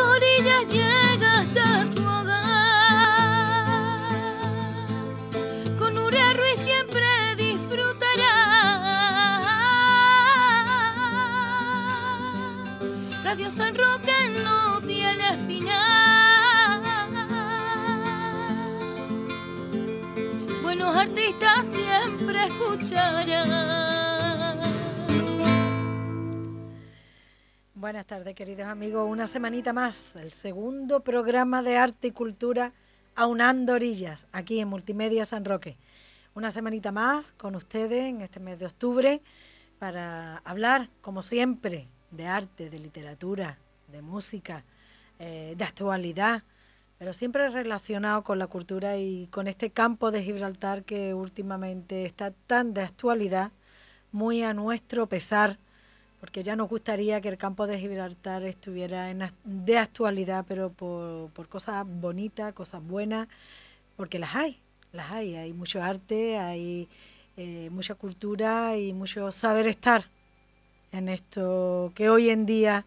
Orillas llega hasta tu hogar. Con Nuria Ruiz siempre disfrutará. Radio San Roque no tiene final. Buenos artistas siempre escucharán. Buenas tardes, queridos amigos. Una semanita más, el segundo programa de arte y cultura Aunando Orillas, aquí en Multimedia San Roque. Una semanita más con ustedes en este mes de octubre para hablar, como siempre, de arte, de literatura, de música, eh, de actualidad, pero siempre relacionado con la cultura y con este campo de Gibraltar que últimamente está tan de actualidad, muy a nuestro pesar porque ya nos gustaría que el campo de Gibraltar estuviera en, de actualidad, pero por, cosas bonitas, cosas buenas, porque las hay, las hay, hay mucho arte, hay eh, mucha cultura y mucho saber estar en esto que hoy en día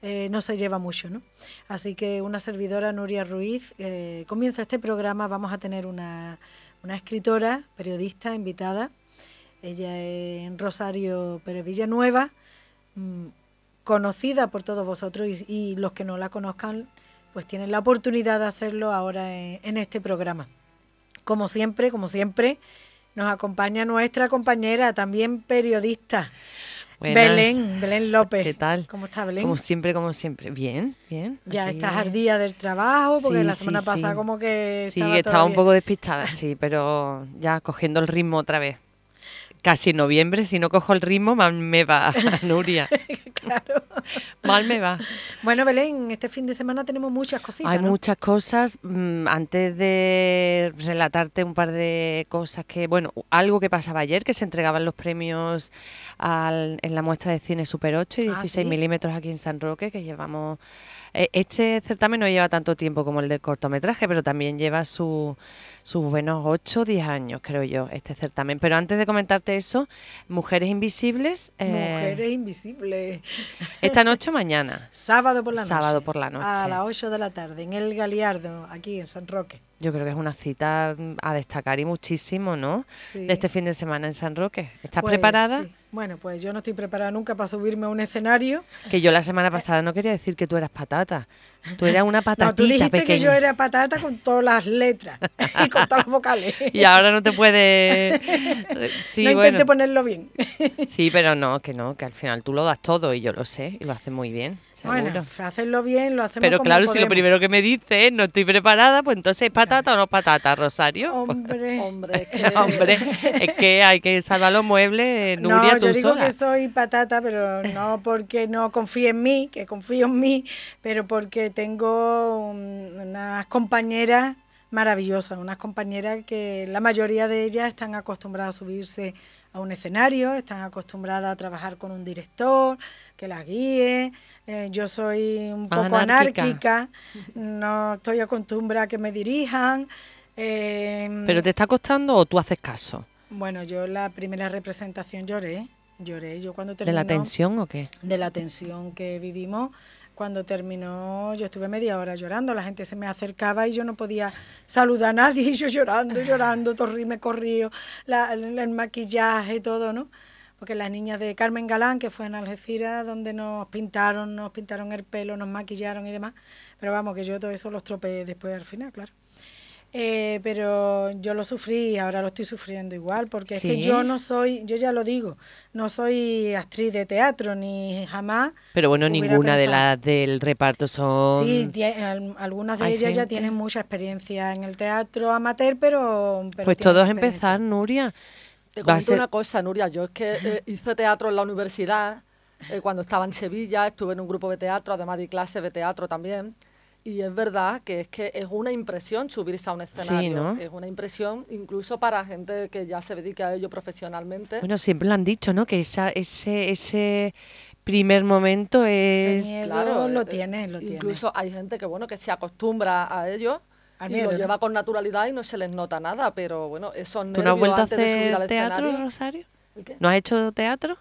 eh, no se lleva mucho. ¿no? Así que una servidora, Nuria Ruiz, eh, comienza este programa, vamos a tener una, escritora, periodista, invitada, ella es Rosario Pérez Villanueva, Mm, conocida por todos vosotros y, los que no la conozcan, pues tienen la oportunidad de hacerlo ahora en, este programa. Como siempre, como siempre, nos acompaña nuestra compañera, también periodista. Belén, Belén López. ¿Qué tal? ¿Cómo está Belén? Como siempre, como siempre. Bien, bien. Ya estás al día del trabajo, porque la semana pasada como que... Sí, estaba un poco despistada, sí, pero ya cogiendo el ritmo otra vez casi noviembre, si no cojo el ritmo, mal me va, Nuria. claro. Mal me va. Bueno, Belén, este fin de semana tenemos muchas cositas. Hay muchas cosas. Mm, antes de relatarte un par de cosas que, bueno, algo que pasaba ayer, que se entregaban los premios en la muestra de cine Super 8 y 16 ah, milímetros aquí en San Roque, que llevamos este certamen no lleva tanto tiempo como el del cortometraje, pero también lleva sus buenos 8 o 10 años, creo yo, este certamen. Pero antes de comentarte eso, Mujeres Invisibles. Eh, Mujeres Invisibles. Esta noche o mañana. Sábado por la noche. Sábado por la noche. A las 8 de la tarde, en el Galiardo, aquí en San Roque. Yo creo que es una cita a destacar y muchísimo, ¿no? De este fin de semana en San Roque. ¿Estás pues preparada? Bueno, pues yo no estoy preparada nunca para subirme a un escenario. Que yo la semana pasada no quería decir que tú eras patata. Tú eras una patatita No, tú dijiste que yo era patata con todas las letras y con todas las vocales. y ahora no te puede... Sí, no intente ponerlo bien. sí, pero no, que no, que al final tú lo das todo y yo lo sé y lo haces muy bien. Bueno, hacerlo bien, lo hacemos Pero claro, si lo primero que me dices no estoy preparada, pues entonces ¿es patata o no patata, Rosario? Hombre, hombre, es que... hombre, es que hay que salvar los muebles, Nuria, no, yo digo que soy patata, pero no porque no confíe en mí, que confío en mí, pero porque tengo unas compañeras maravillosas, unas compañeras que la mayoría de ellas están acostumbradas a subirse a un escenario, están acostumbradas a trabajar con un director que las guíe. Eh, yo soy un poco anárquica. no estoy acostumbrada a que me dirijan. Em, ¿Pero te está costando o tú haces caso? Bueno, yo la primera representación lloré, lloré. Yo cuando terminó, ¿De la tensión o qué? De la tensión que vivimos cuando terminó, yo estuve media hora llorando, la gente se me acercaba y yo no podía saludar a nadie, y yo llorando, llorando, me corrió, la, el, maquillaje, todo, ¿no? Porque las niñas de Carmen Galán, que fue en Algeciras, donde nos pintaron, nos pintaron el pelo, nos maquillaron y demás, pero vamos, que yo todo eso lo estropeé después al final, claro. Eh, pero yo lo sufrí y ahora lo estoy sufriendo igual, porque es que yo no soy, yo ya lo digo, no soy actriz de teatro ni jamás. Pero bueno, ninguna de las del reparto son. Sí, algunas de ellas ya tienen mucha experiencia en el teatro amateur, pero. pues todos empezar, Nuria. Te comento una cosa, Nuria. Yo es que eh, hice teatro en la universidad. Eh, cuando estaba en Sevilla, estuve en un grupo de teatro, además de clase de teatro también. Y es verdad que es que es una impresión subirse a un escenario. Es una impresión incluso para gente que ya se dedica a ello profesionalmente. Bueno, siempre lo han dicho, ¿no? Que esa, ese, ese primer momento es... claro, lo tiene, lo Incluso hay gente que, bueno, que se acostumbra a ello y lo lleva con naturalidad y no se les nota nada, pero bueno, eso ¿Tú no has vuelto a hacer teatro, Rosario? ¿No has hecho teatro?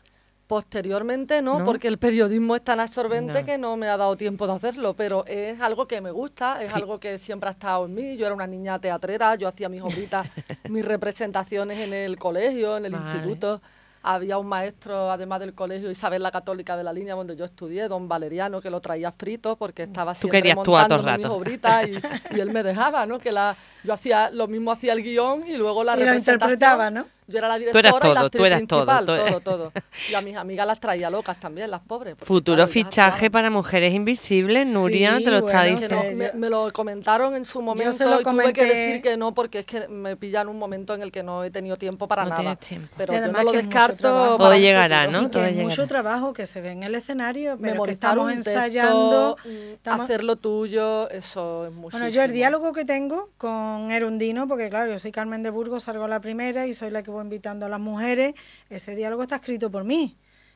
Posteriormente no, ¿No? porque el periodismo es tan absorbente No. que no me ha dado tiempo de hacerlo, pero es algo que me gusta, es Sí. algo que siempre ha estado en mí. Yo era una niña teatrera, yo hacía mis obritas, mis representaciones en el colegio, en el Vale. instituto. Había un maestro, además del colegio Isabel la Católica de la línea donde yo estudié, don Valeriano, que lo traía frito porque estaba Tú siempre montándome mis obritas y, y él me dejaba, ¿no? Que la, yo hacía lo mismo hacía el guion y luego la Y lo representación. interpretaba, ¿no? Yo era la Tú directora eras y la todo, actriz tú eras todo, principal, tú- todo, todo. Y a mis amigas las traía locas también, las pobres. porque, Futuro claro, fichaje para mujeres invisibles, Nuria, Sí, te lo está bueno, diciendo. no, me, lo comentaron en su momento se lo y tuve que decir que no porque es que me pillan un momento en el que no he tenido tiempo para No nada. tiempo. Pero yo además no lo descarto. Todo llegará. ¿no? Y Todo que es llegará. mucho trabajo que se ve en el escenario, pero que estamos un ensayando. texto, estamos- hacer lo tuyo, eso es muchísimo. Bueno, yo el diálogo que tengo con Erundino, porque claro, yo soy Carmen de Burgos, salgo a la primera y soy la que voy invitando a las mujeres, ese diálogo está escrito por mí.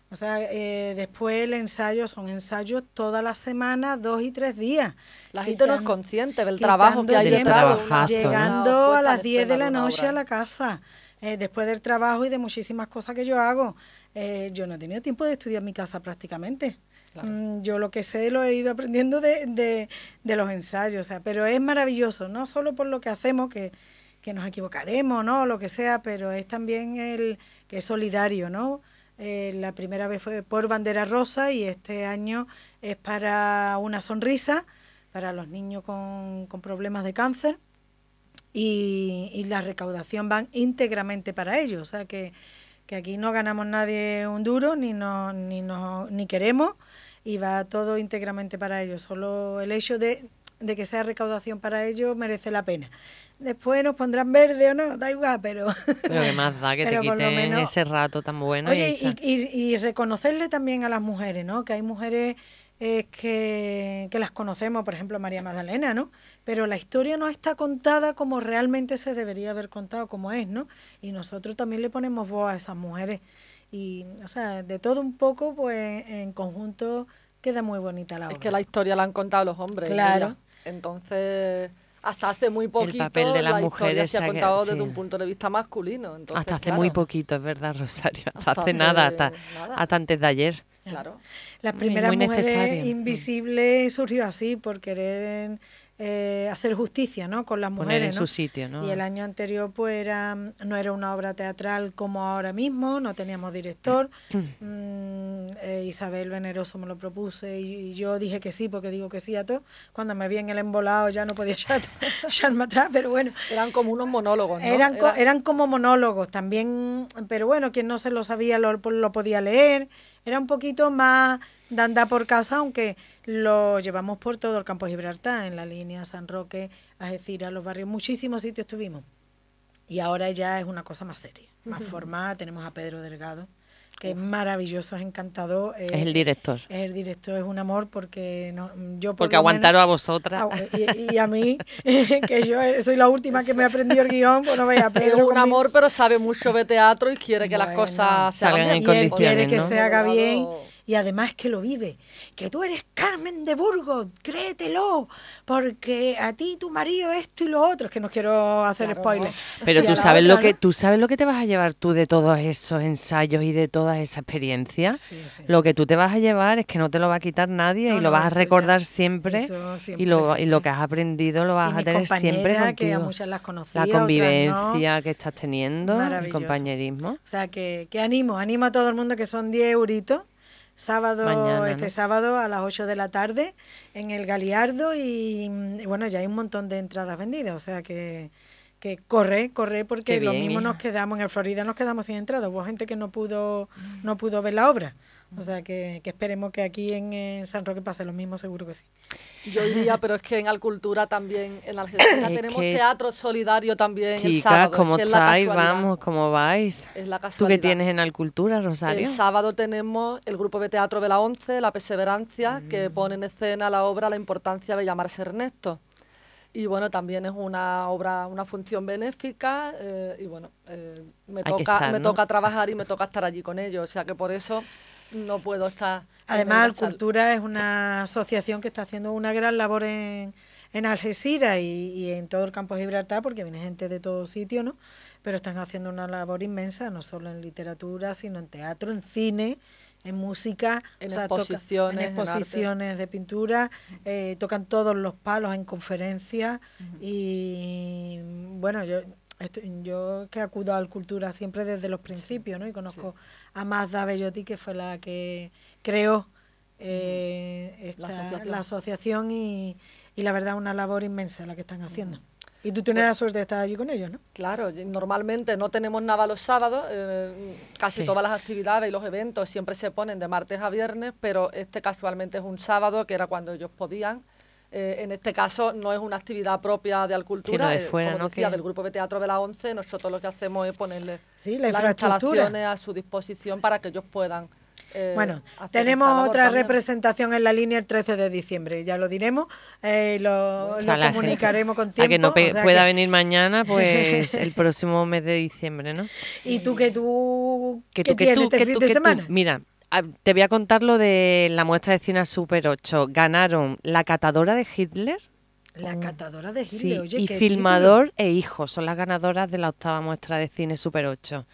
O sea, eh, después el ensayo son ensayos todas las semanas, dos y tres días. La gente no es consciente del trabajo que hay detrás. ¿no? Llegando una a las en 10 de la noche a la casa, eh, después del trabajo y de muchísimas cosas que yo hago. Eh, yo no he tenido tiempo de estudiar en mi casa prácticamente. Claro. Mm, yo lo que sé lo he ido aprendiendo de, de- de los ensayos, o sea, pero es maravilloso, no solo por lo que hacemos, que, que nos equivocaremos, ¿no? Lo que sea, pero es también el que es solidario, ¿no? Eh, la primera vez fue por Bandera Rosa y este año es para una sonrisa, para los niños con, con problemas de cáncer y, y la recaudación van íntegramente para ellos. O sea que, que aquí no ganamos nadie un duro, ni, no, ni, no, ni queremos, y va todo íntegramente para ellos. Solo el hecho de, de que sea recaudación para ellos merece la pena. Después nos pondrán verde o no, da igual, pero... Pero que más da que te pero por lo quiten menos- ese rato tan bueno. y Oye, y, y- y reconocerle también a las mujeres, ¿no? Que hay mujeres eh, que, que las conocemos, por ejemplo, María Magdalena, ¿no? Pero la historia no está contada como realmente se debería haber contado, como es, ¿no? Y nosotros también le ponemos voz a esas mujeres. Y, o sea, de todo un poco, pues en conjunto queda muy bonita la obra. Es que la historia la han contado los hombres. Claro. Entonces, hasta hace muy poquito papel de las la historia mujeres se ha contado desde sí. un punto de vista masculino. Entonces, hasta hace claro, muy poquito, es verdad, Rosario. Hasta, Hasta hace hace nada, hasta, nada. hasta antes de ayer. Claro. Las Muy- primeras mujeres invisibles surgió así, por querer eh, hacer justicia ¿no? con las Poner mujeres. en ¿no? su sitio, ¿no? Y el año anterior pues era, no era una obra teatral como ahora mismo, no teníamos director. Mm, eh, Isabel Veneroso me lo propuse y, y yo dije que sí, porque digo que sí a todo. Cuando me vi en el embolado ya no podía echar- echarme atrás, pero bueno. Eran como unos monólogos, ¿no? Eran, co- Era- eran como monólogos también, pero bueno, quien no se lo sabía lo, lo podía leer. Era un poquito más de andar por casa, aunque lo llevamos por todo el campo de Gibraltar, en la línea San Roque, Algeciras, los barrios, muchísimos sitios estuvimos. Y ahora ya es una cosa más seria, más formada. Tenemos a Pedro Delgado, que es maravilloso, es encantador. es el director. Es el director, es un amor porque no, yo por Porque menos- aguantaros a vosotras. Y, y a mí, que yo soy la última que me aprendió el guion, pues no vaya a Es Pedro. un conmigo. amor, pero sabe mucho de teatro y quiere que las cosas se salgan hagan y bien. él quiere que ¿no? se haga bien y además que lo vive. Que tú eres Carmen de Burgos, créetelo, porque a ti tu marido esto y lo otro. Es que no quiero hacer Claro, spoiler. Pero Y tú sabes lo que ¿no? tú sabes lo que te vas a llevar tú de todos esos ensayos y de toda esa experiencia. Sí, sí, Lo que tú te vas a llevar es que no te lo va a quitar nadie No, y lo no, vas a ya- recordar siempre, y lo y lo que has aprendido lo vas Y a tener siempre compañeras, que a contigo. muchas las conocía, La otras no. convivencia que estás teniendo, el compañerismo. O sea, que, que animo, animo a todo el mundo que son 10 euritos. Sábado, Mañana, este ¿no? sábado a las 8 de la tarde en el Galiardo y, y bueno, ya hay un montón de entradas vendidas, o sea que, que corre, corre porque lo mismo nos quedamos en el Florida, nos quedamos sin entradas, hubo gente que no pudo, no pudo ver la obra, o sea que, que esperemos que aquí en, eh, San Roque pase lo mismo, seguro que sí. Yo iría, pero es que en Alcultura también, en Es tenemos que- teatro solidario también el Chicas, sábado. es ¿cómo es estáis? casualidad. Vamos, ¿cómo vais? Es la ¿Tú qué casualidad. tienes en Alcultura, Rosario? El sábado tenemos el grupo de teatro de la ONCE, La Perseverancia, que Mm. pone en escena la obra La importancia de llamarse Ernesto. Y bueno, también es una obra, una función benéfica y bueno, eh, me, Hay toca, estar, me toca trabajar y me toca estar allí con ellos, o sea que por eso no puedo estar... Además. Cultura es una asociación que está haciendo una gran labor en, en Algeciras y, y en todo el campo de Gibraltar, porque viene gente de todo sitio, ¿no? Pero están haciendo una labor inmensa, no solo en literatura, sino en teatro, en cine, en música, En o sea, toca- exposiciones, en arte. exposiciones de pintura, eh, tocan todos los palos en conferencias y bueno, yo yo que acudo al cultura siempre desde los principios, ¿no? Y conozco a Mazda Bellotti, que fue la que creó eh, La asociación. la asociación y, y la verdad una labor inmensa la que están haciendo. Y tú tienes la suerte de estar allí con ellos, ¿no? Claro, normalmente no tenemos nada los sábados, eh, casi Sí. todas las actividades y los eventos siempre se ponen de martes a viernes, pero este casualmente es un sábado, que era cuando ellos podían. Eh, en este caso no es una actividad propia de Alcultura, Sino de eh, fuera, como ¿no? decía, del grupo de teatro de la ONCE, nosotros lo que hacemos es ponerle Sí, la las instalaciones a su disposición para que ellos puedan eh, Bueno, tenemos otra también. representación en la línea el 13 de diciembre, ya lo diremos, eh, lo, O sea, lo la gente- comunicaremos con a que no tiempo, pe- o sea pueda que- venir mañana, pues el próximo mes de diciembre, ¿no? Y tú que tú, Que ¿qué tú, que tienes tú, este que fin tú, de que tú. semana? Mira, te voy a contar lo de la muestra de cine Super 8. Ganaron la catadora de Hitler. La catadora de Hitler, Sí, oye, y Filmador e Hijo son las ganadoras de la octava muestra de cine Super 8.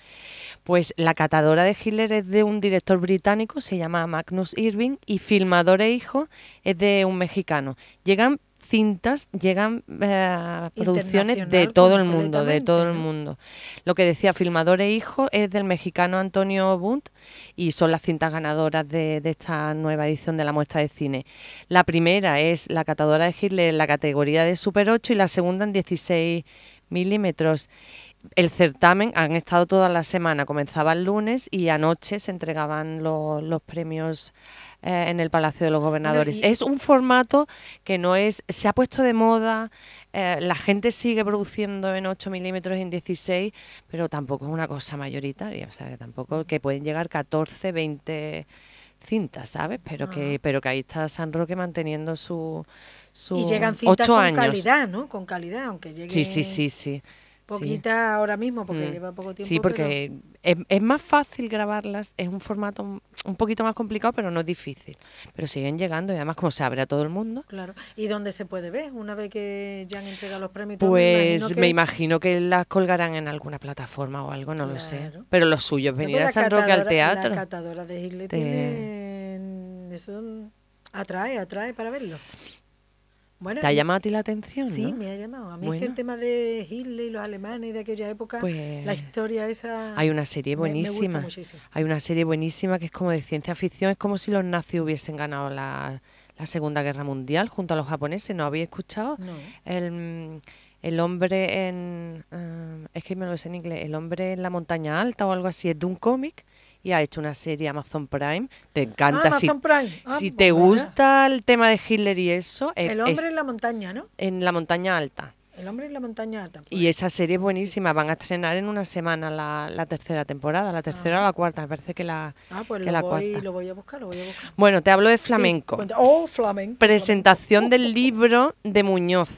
Pues la catadora de Hitler es de un director británico, se llama Magnus Irving, y Filmador e Hijo es de un mexicano. Llegan cintas, llegan eh, producciones de todo el mundo, de todo el mundo. Lo que decía Filmador e Hijo es del mexicano Antonio Bunt y son las cintas ganadoras de, de esta nueva edición de la muestra de cine. La primera es la catadora de Hitler en la categoría de Super 8 y la segunda en 16 milímetros. El certamen han estado toda la semana, comenzaba el lunes y anoche se entregaban lo- los premios eh, en el Palacio de los Gobernadores. Es un formato que no es, se ha puesto de moda, eh, la gente sigue produciendo en 8 milímetros y en 16, pero tampoco es una cosa mayoritaria, o sea, que tampoco que pueden llegar 14, 20 cintas, ¿sabes? Pero que pero que ahí está San Roque manteniendo su, su Y llegan cintas con años. calidad, ¿no? Con calidad, aunque lleguen Sí, sí, sí, sí. Sí. poquita ahora mismo, porque Mm. lleva poco tiempo. Sí, porque es, es más fácil grabarlas, es un formato un- poquito más complicado, pero no es difícil. Pero siguen llegando y además como se abre a todo el mundo, Claro. ¿Y dónde se puede ver? Una vez que ya han entregado los premios. pues que- me imagino que las colgarán en alguna plataforma o algo, no lo sé. Pero lo suyo es venir a San Roque al teatro. La catadora de Te- tiene... Eso atrae, atrae para verlo. Bueno, ¿Te ha llamado a ti la atención? Sí, no? me ha llamado. A mí es que el tema de Hitler y los alemanes de aquella época, Pues, la historia esa... Hay una serie me- me gusta buenísima. Hay una serie buenísima que es como de ciencia ficción, es como si los nazis hubiesen ganado la, la Segunda Guerra Mundial junto a los japoneses. ¿No habéis escuchado? No. El, el hombre en... ah, es que me lo sé en inglés. El hombre en la montaña alta o algo así. Es de un cómic y ha hecho una serie Amazon Prime. Te encanta. Ah, si Amazon Prime. Ah, si te gusta el tema de Hitler y eso, eh, El es hombre en la montaña, ¿no? en la montaña alta. El hombre en la montaña alta. pues. Y esa serie es buenísima. Van a estrenar en una semana la, la tercera temporada, la tercera o la cuarta. Me parece que la, Ah, pues que lo la voy, cuarta. lo voy a buscar, lo voy a buscar. Bueno, te hablo de flamenco. oh, flamenco. Presentación del libro de Muñoz,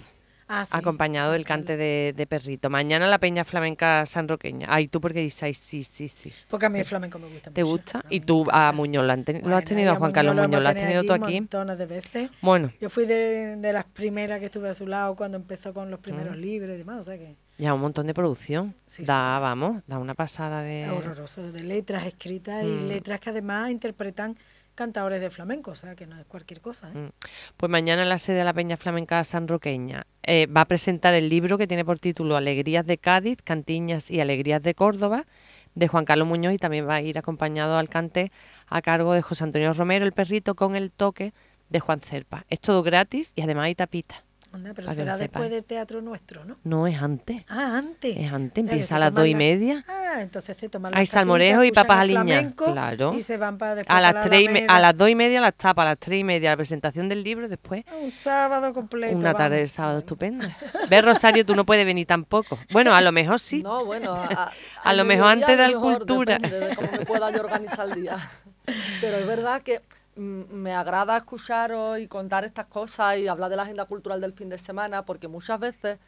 Ah, sí. acompañado del cante de, de perrito. Mañana la Peña Flamenca Sanroqueña. Ay, tú porque dices, sí, sí, sí. Porque a mí el flamenco me gusta ¿Te mucho. gusta? Y tú a. Muñoz, ¿lo, has tenido a Juan Carlos lo Muñoz? ¿Lo has tenido tú aquí montones de veces. Bueno, Yo fui de, de las primeras que estuve a su lado cuando empezó con los primeros libros y demás, o sea que ya un montón de producción. Sí, da, vamos, da una pasada de... es horroroso, de letras escritas y Mm. letras que además interpretan cantadores de flamenco, o sea que no es cualquier cosa. ¿eh? Mm. Pues mañana la sede de la Peña Flamenca Sanroqueña eh, va a presentar el libro que tiene por título Alegrías de Cádiz, Cantiñas y Alegrías de Córdoba de Juan Carlos Muñoz y también va a ir acompañado al cante a cargo de José Antonio Romero, el perrito, con el toque de Juan Cerpa. Es todo gratis y además hay tapita. Anda, pero será después del teatro nuestro, ¿no? No es antes. Ah, antes. Es antes, O sea, que empieza a las dos y la- media. Ah, entonces se toman Hay salmorejo y papas flamenco claro. Y se van para después A las, la tres y me- Alameda. a las dos y media las tapa, a las tres y media la presentación del libro, después Un sábado completo. una tarde de sábado estupenda. Ve, Rosario, tú no puedes venir tampoco. Bueno, a lo mejor sí. No, bueno, a, lo mejor antes de a lo mejor, Alcultura. depende de cómo me pueda yo organizar el día. Pero es verdad que me agrada escucharos y contar estas cosas y hablar de la agenda cultural del fin de semana, porque muchas veces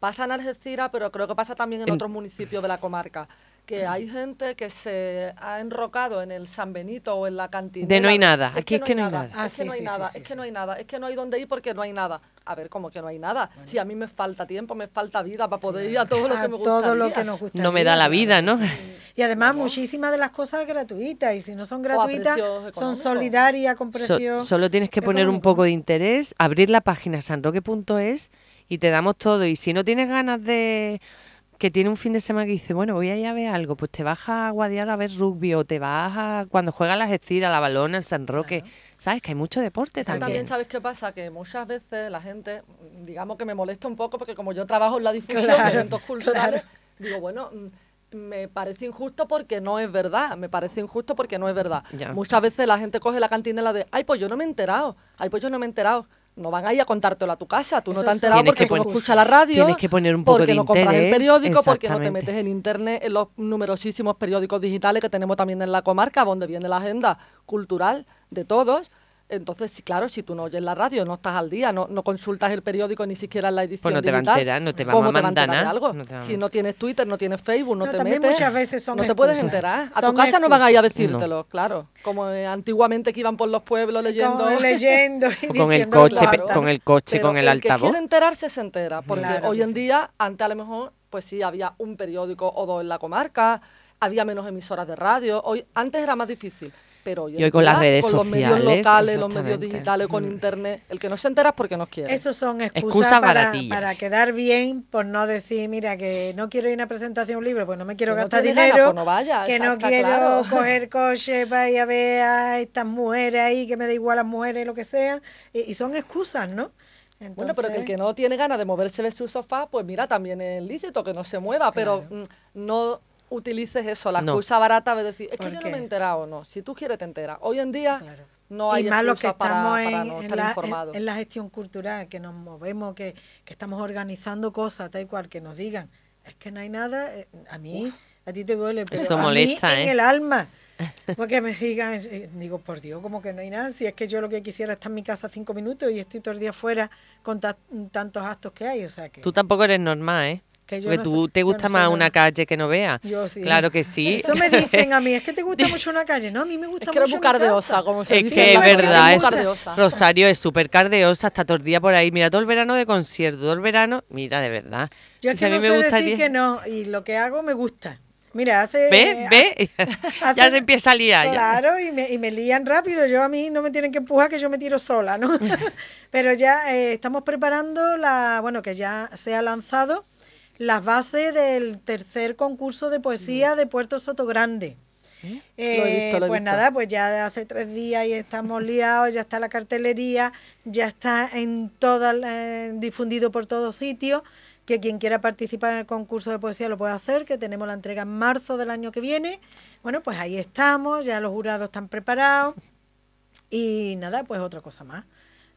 Pasa en Algeciras, pero creo que pasa también en, En- otros municipios de la comarca. Que hay gente que se ha enrocado en el San Benito o en la cantina. De no hay nada, aquí es que no hay nada. Es que no hay nada, es que no hay nada, es que no hay dónde ir porque no hay nada. A ver, ¿cómo que no hay nada? Si a mí me falta tiempo, me falta vida para poder ir a todo lo A que me gustaría. todo lo que nos gusta. No me da la vida, ¿no? Y además muchísimas de las cosas gratuitas y si no son gratuitas son solidarias con So- precios. solo tienes que poner un poco de interés, abrir la página sanroque.es y te damos todo. Y si no tienes ganas de que tiene un fin de semana que dice, bueno, voy a ir a ver algo, pues te vas a guadiar a ver rugby o te vas a cuando juegan las estiras, la balona, el San Roque. ¿Sabes? Que hay mucho deporte también. también sabes qué pasa, que muchas veces la gente, digamos que me molesta un poco porque como yo trabajo en la difusión Claro, de eventos culturales, digo, bueno, mm, me parece injusto porque no es verdad, me parece injusto porque no es verdad. Ya. Muchas veces la gente coge la cantinela de, ay, pues yo no me he enterado, ay, pues yo no me he enterado. No van a ir a contártelo a tu casa, tú no te has enterado porque que no escuchas la radio, tienes que poner un poco porque de no compras el periódico, porque no te metes en internet, en los numerosísimos periódicos digitales que tenemos también en la comarca, donde viene la agenda cultural de todos. Entonces, sí, claro, si tú no oyes la radio, no estás al día, no, no consultas el periódico ni siquiera en la edición Pues no te va a digital, enterar, no te vamos ¿cómo a te va mandar de algo? no te va a si no tienes Twitter, no tienes Facebook, no No, te también metes, muchas veces son no te puedes enterar. A Son tu casa no van a ir a decírtelo, claro. Como eh, antiguamente que iban por los pueblos leyendo. Como leyendo y O con el coche, que con el coche, Pero con el, que altavoz. quiere enterarse se entera, porque Claro hoy que en sí. día, antes a lo mejor, pues sí, había un periódico o dos en la comarca, había menos emisoras de radio, hoy antes era más difícil. Pero hoy, Y hoy con las redes con los medios sociales, locales, los medios digitales, con Mm. internet, el que no se entera es porque no quiere. Esos son excusas, Excusas para, para quedar bien, por no decir, mira, que no quiero ir a una presentación de un libro, pues no me quiero Que gastar dinero, pues no vaya, que no quiero claro. coger coche para ir a ver a estas mujeres ahí, que me da igual las mujeres, lo que sea, y, y son excusas, ¿no? Bueno, pero que el que no tiene ganas de moverse de su sofá, pues mira, también es lícito que no se mueva, pero mm, no utilices eso, la No. excusa barata de decir, es que yo no me he enterado, no. Si tú quieres, te enteras. Hoy en día Claro. no hay y más los que para, estamos para en, no en estar la, en- la gestión cultural, que nos movemos, que, que estamos organizando cosas, tal cual, que nos digan, es que no hay nada, eh, a mí, a ti te duele, pero Eso a molesta, mí en ¿eh? el alma. Porque me digan, eh, digo, por Dios, como que no hay nada, si es que yo lo que quisiera es estar en mi casa cinco minutos y estoy todo el día fuera con ta- tantos actos que hay, o sea que... Tú tampoco eres normal, ¿eh? Que yo Porque no tú te gusta no más una calle que no veas. Yo sí. Claro que sí. Eso me dicen a mí, es que te gusta mucho una calle. No, a mí me gusta Es que mucho casa. cardeosa, como se Es dice. que es no, verdad, es-. Cardeosa. Rosario es súper cardeosa, está todo el día por ahí. Mira, todo el verano de concierto, todo el verano. Mira, de verdad. Yo es que a no mí sé me gusta decir que no, y lo que hago me gusta. Mira, hace... ¿Ve? ¿Ve? ya se empieza a liar. ya. Claro, y me, y me lían rápido. Yo a mí no me tienen que empujar, que yo me tiro sola, ¿no? Pero ya eh, estamos preparando la, bueno, que ya se ha lanzado las bases del tercer concurso de poesía de Puerto Soto Grande. Lo he Eh, visto, he pues visto. nada, pues ya hace tres días y estamos liados, ya está la cartelería, ya está en toda, eh, difundido por todos sitios, que quien quiera participar en el concurso de poesía lo puede hacer, que tenemos la entrega en marzo del año que viene. Bueno, pues ahí estamos, ya los jurados están preparados y nada, pues otra cosa más.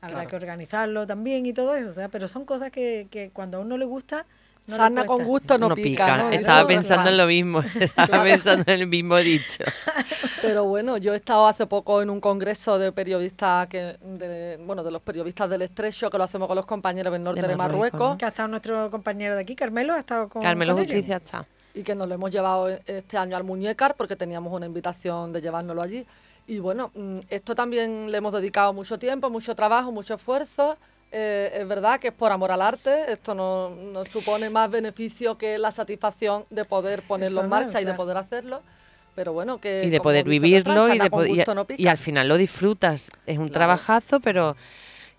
Habrá Claro. que organizarlo también y todo eso, o sea, pero son cosas que, que cuando a uno le gusta... no le Sarna con gusto no, No pica. ¿no? Estaba Eso, pensando en lo mismo. Estaba pensando en el mismo dicho. Pero bueno, yo he estado hace poco en un congreso de periodistas, que, de, bueno, de los periodistas del Estrecho, que lo hacemos con los compañeros del norte De de, Marruecos, Marruecos, Que ha estado nuestro compañero de aquí, Carmelo, ha estado con, Carmelo con ellos. Justicia está. y que nos lo hemos llevado e- este año al Muñecar, porque teníamos una invitación de llevárnoslo allí. Y bueno, mm, esto también le hemos dedicado mucho tiempo, mucho trabajo, mucho esfuerzo. Eh, es verdad que es por amor al arte, esto no, no supone más beneficio que la satisfacción de poder ponerlo Eso en no, marcha y de poder hacerlo. Pero bueno, que Y de poder vivirlo y, sarna de con po- y, gusto no pica. y al final lo disfrutas. Es un Claro. trabajazo, pero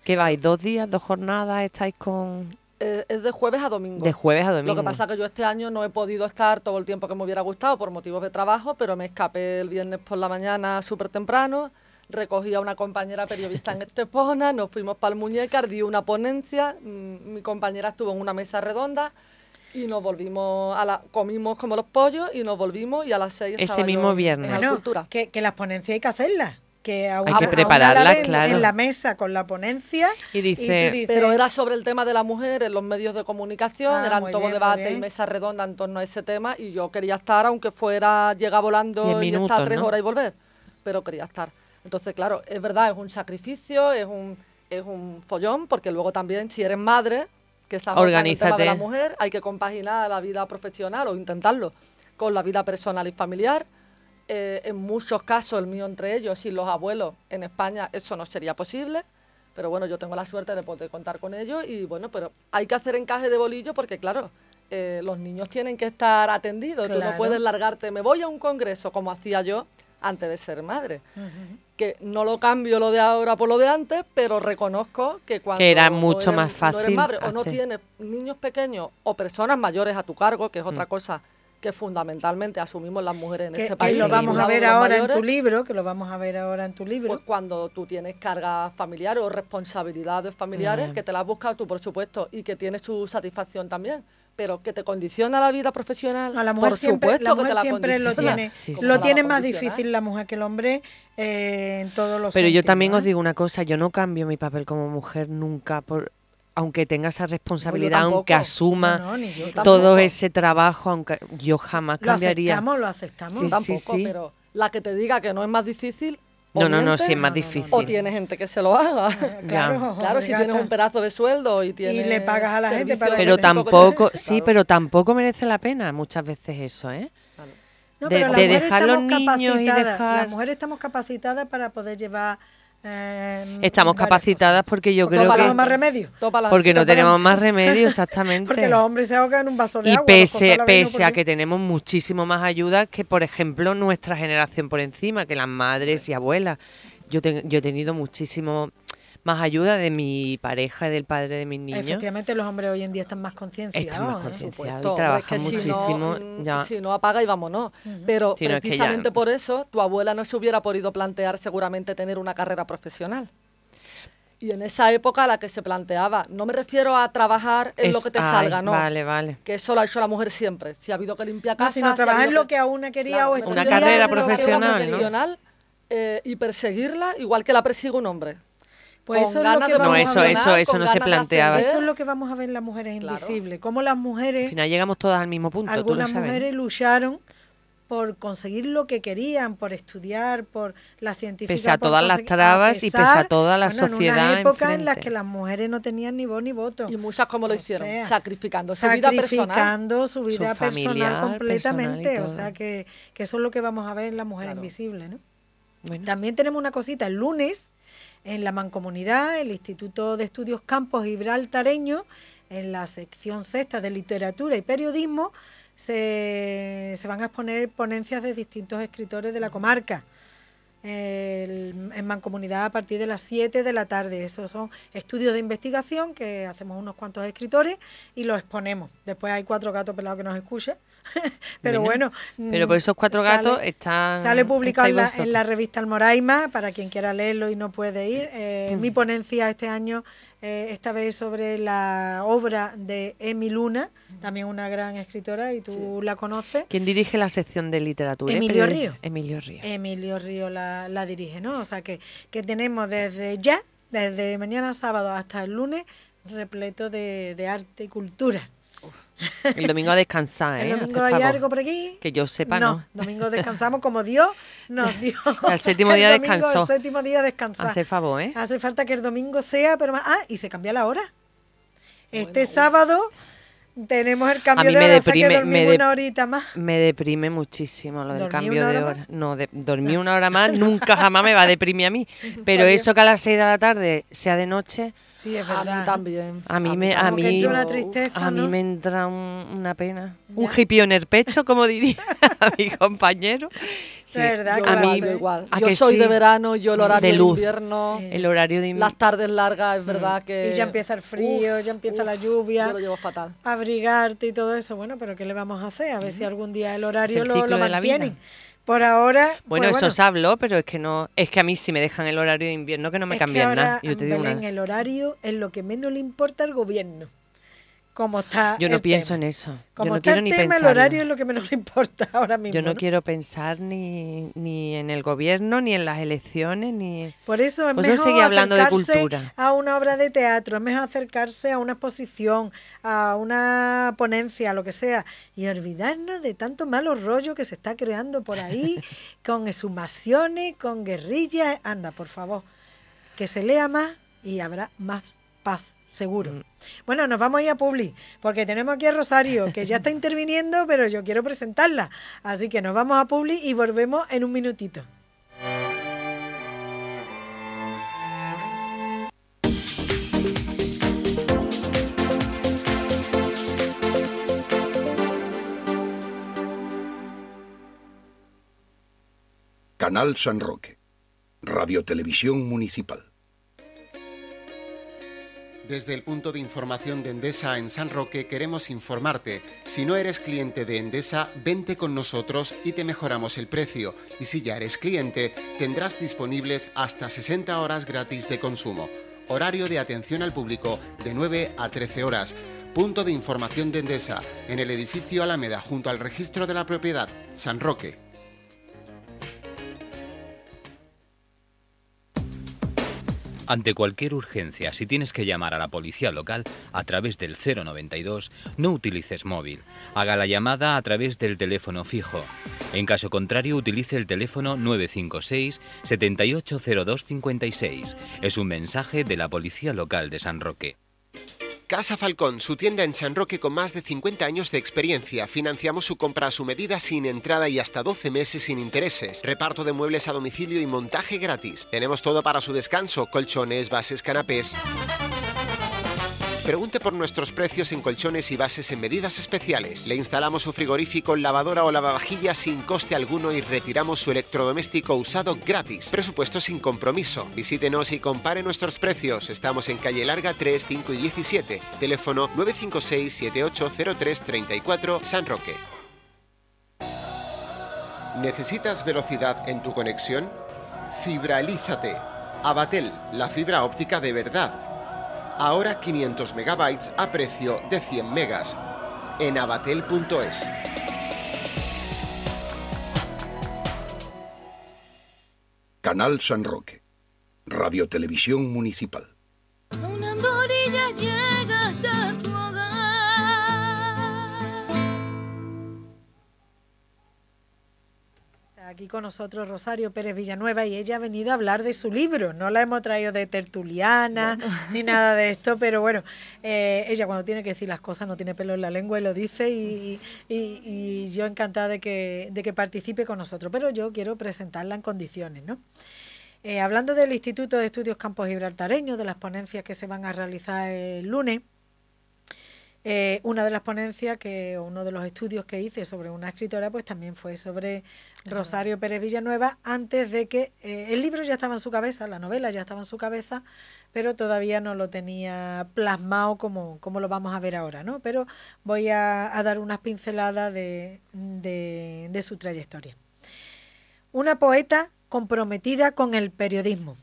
que vais dos días, dos jornadas, estáis con Eh, es de jueves a domingo. de jueves a domingo. Lo que pasa es que yo este año no he podido estar todo el tiempo que me hubiera gustado por motivos de trabajo, pero me escapé el viernes por la mañana súper temprano, recogí a una compañera periodista en Estepona, nos fuimos para el Muñecar, di una ponencia, mm, mi compañera estuvo en una mesa redonda y nos volvimos, a la, comimos como los pollos y nos volvimos y a las seis Ese yo mismo en- viernes. En Bueno, Alcultura. que, que las ponencias hay que hacerlas. Que a Hay que a una prepararlas, la ven claro. En la mesa con la ponencia. Y dice- dices, Pero era sobre el tema de la mujer en los medios de comunicación, Ah, eran todo bien, debate y mesa redonda en torno a ese tema y yo quería estar, aunque fuera llegar volando Diez y minutos, estar tres ¿no? horas y volver, pero quería estar. Entonces, claro, es verdad, es un sacrificio, es un, es un follón, porque luego también si eres madre, que está el tema de la Organízate. mujer, hay que compaginar la vida profesional o intentarlo con la vida personal y familiar. Eh, en muchos casos, el mío entre ellos y los abuelos en España, eso no sería posible. Pero bueno, yo tengo la suerte de poder contar con ellos y bueno, pero hay que hacer encaje de bolillo porque claro, eh, los niños tienen que estar atendidos. Tú no puedes largarte, me voy a un congreso como hacía yo antes de ser madre. Que no lo cambio lo de ahora por lo de antes, pero reconozco que cuando Que era mucho eres- más no eres fácil madre o no tienes niños pequeños o personas mayores a tu cargo, que es Mm. otra cosa que fundamentalmente asumimos las mujeres en Que, este que país. lo vamos a ver ahora en tu libro, que lo vamos a ver ahora en tu libro. pues cuando tú tienes cargas familiares o responsabilidades familiares, Mm. que te las has buscado tú, por supuesto, y que tienes tu satisfacción también, pero que te condiciona la vida profesional, No, la mujer por siempre, supuesto la que mujer te la siempre lo tiene, Sí, ¿Cómo sí. lo tiene más difícil la mujer que el hombre eh, en todos los Pero yo sentidos, también ¿eh? os digo una cosa, yo no cambio mi papel como mujer nunca, por, aunque tenga esa responsabilidad, aunque tampoco. asuma No, no, yo todo ese trabajo, aunque yo jamás Lo cambiaría. aceptamos, lo aceptamos. Sí, tampoco, sí. pero la que te diga que no es más difícil, o No, no, no, sí es más difícil. o tiene gente que se lo haga. Claro, Claro, si tienes un pedazo de sueldo y tienes le pagas a la gente para que Pero tampoco, Claro. sí, pero tampoco merece la pena muchas veces eso, ¿eh? No, de- pero de mujeres dejar los estamos niños y capacitadas, dejar- Las mujeres estamos capacitadas para poder llevar. Eh, Estamos capacitadas porque yo cosas. creo No que... tenemos más remedio. Topa Porque no tenemos más remedio, exactamente. Porque los hombres se ahogan en un vaso de y agua. cosas pese, a pese que tenemos muchísimo más ayuda que, por ejemplo, nuestra generación por encima, que las madres y abuelas. Yo, te- yo he tenido muchísimo más ayuda de mi pareja y del padre de mis niños. Efectivamente, los hombres hoy en día están más concienciados. Están más ¿eh? concienciados. supuesto, y trabajan es que si muchísimo, No, mm, ya. Si no apaga y vámonos. Pero Sí, no, es que ya- precisamente por eso tu abuela no se hubiera podido plantear seguramente tener una carrera profesional. Y en esa época la que se planteaba, no me refiero a trabajar en lo que te ay, salga, no. Vale, vale. Que eso lo ha hecho la mujer siempre. Si ha habido que limpiar No, casa, sino si ha trabajar en lo que a una quería Claro, o estudiar. Una carrera en lo que era profesional, ¿no? profesional, eh, y perseguirla igual que la persigue un hombre. Pues eso es lo que de vamos No, a eso, ver. eso, no se planteaba. Eso es lo que vamos a ver en las mujeres Claro. invisibles. Cómo las mujeres, Al final llegamos todas al mismo punto, tú lo algunas sabes. mujeres lucharon por conseguir lo que querían, por estudiar, por la científica. Pese a por todas las trabas y pese a toda la bueno, En sociedad una época en la que las mujeres no tenían ni voz ni voto. Y muchas como lo O hicieron, sea, sacrificando su vida personal. sacrificando su vida familiar, personal completamente. personal o sea que, que eso es lo que vamos a ver en la mujer Claro. invisible, ¿no? Bueno, También tenemos una cosita el lunes en la Mancomunidad, el Instituto de Estudios Campos Gibraltareños, en la sección sexta de literatura y periodismo, se, se van a exponer ponencias de distintos escritores de la comarca. En Mancomunidad a partir de las 7 de la tarde. Esos son estudios de investigación que hacemos unos cuantos escritores y los exponemos. Después hay cuatro gatos pelados que nos escuchan. Pero Bueno, pero mm, por esos cuatro sale- gatos están... Sale publicado en la, en la revista Almoraima, para quien quiera leerlo y no puede ir. Eh, Mi ponencia este año, eh, esta vez sobre la obra de Emi Luna, también una gran escritora y tú la conoces. ¿Quién dirige la sección de literatura? Emilio? Río. Emilio Río. Emilio Río la, la dirige, ¿no? O sea que, que tenemos desde ya, desde mañana sábado hasta el lunes, repleto de, de arte y cultura. El domingo a descansar, ¿eh? El domingo hay favor. algo por aquí. Que yo sepa, no. domingo descansamos como Dios nos dio. El séptimo día domingo, descansó. El séptimo día descansar. Hace favor, ¿eh? Hace falta que el domingo sea, pero más- ah, y se cambia la hora. Este Bueno, sábado tenemos el cambio mí de me hora, o sea que deprime- me de- una horita más. Me deprime muchísimo lo del ¿Dormí cambio de hora hora. No, de, dormir una hora más nunca jamás me va a deprimir a mí. Pero eso que a las 6 de la tarde sea de noche, Sí, es A verdad. mí también. A mí me- a que mí- entra una tristeza, a mí ¿no? me entra un- una pena. Un hippie en el pecho, como diría mi compañero. Sí, verdad, Yo a mí igual. ¿A Yo soy sí? de verano, yo el horario De invierno, Eh, el horario de las tardes largas, es verdad que... Y ya empieza el frío, ya empieza la lluvia. Yo lo llevo fatal. abrigarte y todo eso. Bueno, pero ¿qué le vamos a hacer? A ver si algún día el horario el lo, lo de la vida. mantienen. Por ahora. Bueno, pues eso se habló, pero es que no, es que a mí si me dejan el horario de invierno que no me es que cambian ahora, nada. Yo te digo Belén, el horario es lo que menos le importa al gobierno. Como está. Yo no pienso tema. en eso. Como yo no está quiero el ni tema, pensar. el horario es lo que menos importa ahora mismo. Yo no ¿no? quiero pensar ni, ni en el gobierno, ni en las elecciones, ni... Por eso es mejor hablando de cultura. a una obra de teatro, es mejor acercarse a una exposición, a una ponencia, a lo que sea, y olvidarnos de tanto malo rollo que se está creando por ahí, con exhumaciones, con guerrillas. Anda, por favor, que se lea más y habrá más paz seguro. Mm. Bueno, nos vamos a ir a Publi, porque tenemos aquí a Rosario, que ya está interviniendo, pero yo quiero presentarla. Así que nos vamos a Publi y volvemos en un minutito. Canal San Roque. Radio Televisión Municipal. Desde el punto de información de Endesa en San Roque queremos informarte. Si no eres cliente de Endesa, vente con nosotros y te mejoramos el precio. Y si ya eres cliente, tendrás disponibles hasta 60 horas gratis de consumo. Horario de atención al público de 9 a 13 horas. Punto de información de Endesa en el edificio Alameda junto al registro de la propiedad, San Roque. Ante cualquier urgencia, si tienes que llamar a la policía local a través del 092, no utilices móvil. Haga la llamada a través del teléfono fijo. En caso contrario, utilice el teléfono 956 780256. Es un mensaje de la policía local de San Roque. Casa Falcón, su tienda en San Roque con más de 50 años de experiencia. Financiamos su compra a su medida sin entrada y hasta 12 meses sin intereses. Reparto de muebles a domicilio y montaje gratis. Tenemos todo para su descanso, colchones, bases, canapés. Pregunte por nuestros precios en colchones y bases en medidas especiales. Le instalamos su frigorífico, lavadora o lavavajilla sin coste alguno y retiramos su electrodoméstico usado gratis. Presupuesto sin compromiso. Visítenos y compare nuestros precios. Estamos en calle Larga 3, 5 y 17. Teléfono 956 7803 34 San Roque. ¿Necesitas velocidad en tu conexión? Fibralízate. Abatel, la fibra óptica de verdad Ahora 500 megabytes a precio de 100 megas. En abatel.es. Canal San Roque. Radio Televisión Municipal. Aquí con nosotros Rosario Pérez Villanueva y ella ha venido a hablar de su libro. No la hemos traído de tertuliana ni nada de esto, pero bueno, eh, ella cuando tiene que decir las cosas no tiene pelo en la lengua y lo dice y, yo encantada de que, de que participe con nosotros. Pero yo quiero presentarla en condiciones, ¿no? Eh, hablando del Instituto de Estudios Campos Gibraltareños, de las ponencias que se van a realizar el lunes, eh, una de las ponencias que uno de los estudios que hice sobre una escritora pues también fue sobre Rosario Pérez Villanueva antes de que eh, el libro ya estaba en su cabeza, la novela ya estaba en su cabeza, pero todavía no lo tenía plasmado como, como lo vamos a ver ahora, ¿no? Pero voy a, dar unas pinceladas de, de su trayectoria. Una poeta comprometida con el periodismo.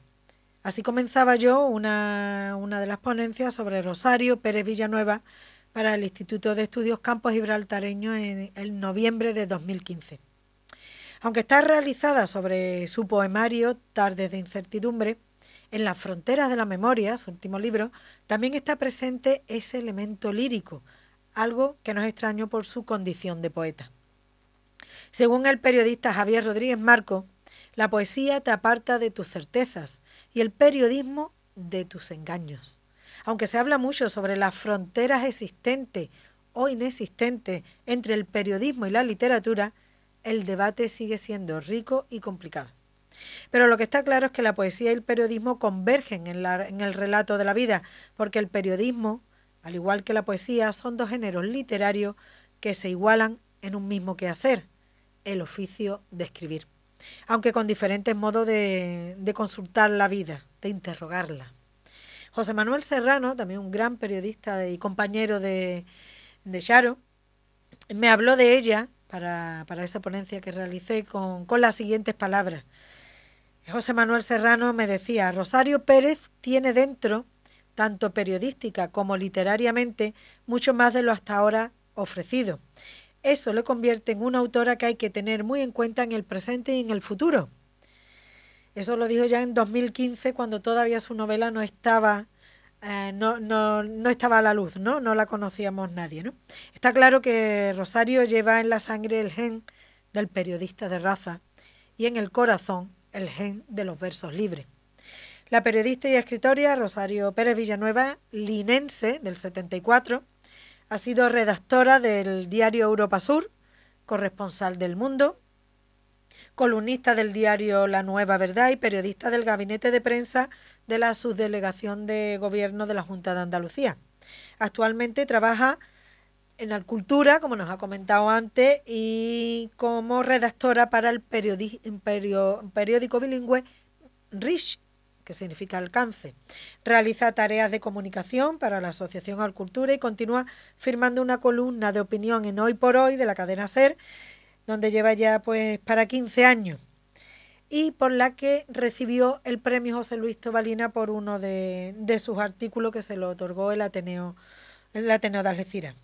Así comenzaba yo una, una de las ponencias sobre Rosario Pérez Villanueva, para el Instituto de Estudios Campos Gibraltareños en el noviembre de 2015. Aunque está realizada sobre su poemario Tardes de Incertidumbre, en las fronteras de la memoria, su último libro, también está presente ese elemento lírico, algo que no es extraño por su condición de poeta. Según el periodista Javier Rodríguez Marco, la poesía te aparta de tus certezas y el periodismo de tus engaños. Aunque se habla mucho sobre las fronteras existentes o inexistentes entre el periodismo y la literatura, el debate sigue siendo rico y complicado. Pero lo que está claro es que la poesía y el periodismo convergen en, el relato de la vida, porque el periodismo, al igual que la poesía, son dos géneros literarios que se igualan en un mismo quehacer, el oficio de escribir, aunque con diferentes modos de consultar la vida, de interrogarla. José Manuel Serrano, también un gran periodista y compañero de, de Charo, me habló de ella para, esa ponencia que realicé con, con las siguientes palabras. José Manuel Serrano me decía, Rosario Pérez tiene dentro, tanto periodística como literariamente, mucho más de lo hasta ahora ofrecido. Eso le convierte en una autora que hay que tener muy en cuenta en el presente y en el futuro. Eso lo dijo ya en 2015 cuando todavía su novela no estaba, eh, no, no, no, estaba a la luz, ¿no? No la conocíamos nadie, ¿no? Está claro que Rosario lleva en la sangre el gen del periodista de raza y en el corazón el gen de los versos libres. La periodista y escritora Rosario Pérez Villanueva, linense del 74, ha sido redactora del diario Europa Sur, corresponsal del Mundo, columnista del diario La Nueva Verdad y periodista del gabinete de prensa de la subdelegación de gobierno de la Junta de Andalucía. Actualmente trabaja en la cultura, como nos ha comentado antes, y como redactora para el periódico bilingüe Rich, que significa alcance. Realiza tareas de comunicación para la Asociación Al Cultura y continúa firmando una columna de opinión en Hoy por Hoy de la cadena Ser, donde lleva ya pues para 15 años y por la que recibió el premio José Luis Tobalina por uno de, sus artículos que se lo otorgó el Ateneo, el Ateneo de Algeciras.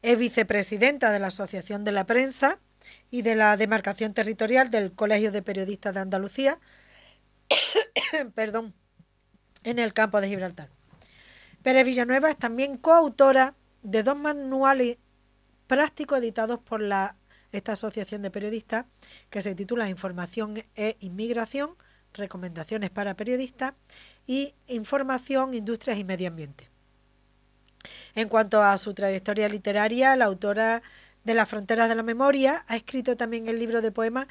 Es vicepresidenta de la Asociación de la Prensa y de la Demarcación Territorial del Colegio de Periodistas de Andalucía, perdón, en el campo de Gibraltar. Pérez Villanueva es también coautora de dos manuales prácticos editados por la, esta asociación de periodistas que se titula Información e Inmigración, Recomendaciones para Periodistas y Información, Industrias y Medio Ambiente. En cuanto a su trayectoria literaria, la autora de Las Fronteras de la Memoria ha escrito también el libro de poemas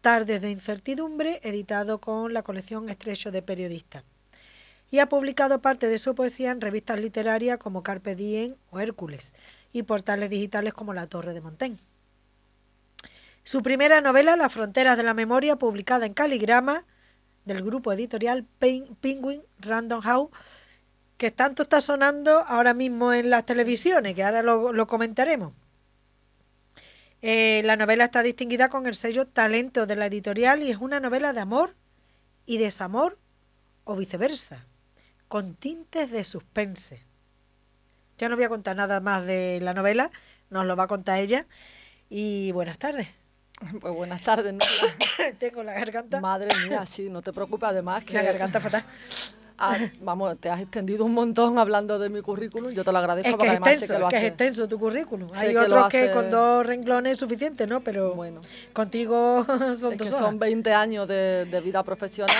Tardes de Incertidumbre, editado con la colección Estrecho de Periodistas. Y ha publicado parte de su poesía en revistas literarias como Carpe Diem o Hércules y portales digitales como La Torre de Montaigne. Su primera novela, Las Fronteras de la Memoria, publicada en Caligrama, del grupo editorial Penguin Random House, que tanto está sonando ahora mismo en las televisiones, que ahora lo comentaremos. Eh, la novela está distinguida con el sello Talento de la editorial y es una novela de amor y desamor o viceversa, con tintes de suspense. Ya no voy a contar nada más de la novela, nos lo va a contar ella. Y buenas tardes. Pues buenas tardes, ¿no? Tengo la garganta. Madre mía, sí, no te preocupes, además que... La garganta fatal. Ah, vamos, te has extendido un montón hablando de mi currículum, yo te lo agradezco es que es extenso, que, es extenso tu currículum. Hay otros que, con dos renglones es suficiente, ¿no? Pero bueno, contigo son es que son 20 años de, vida profesional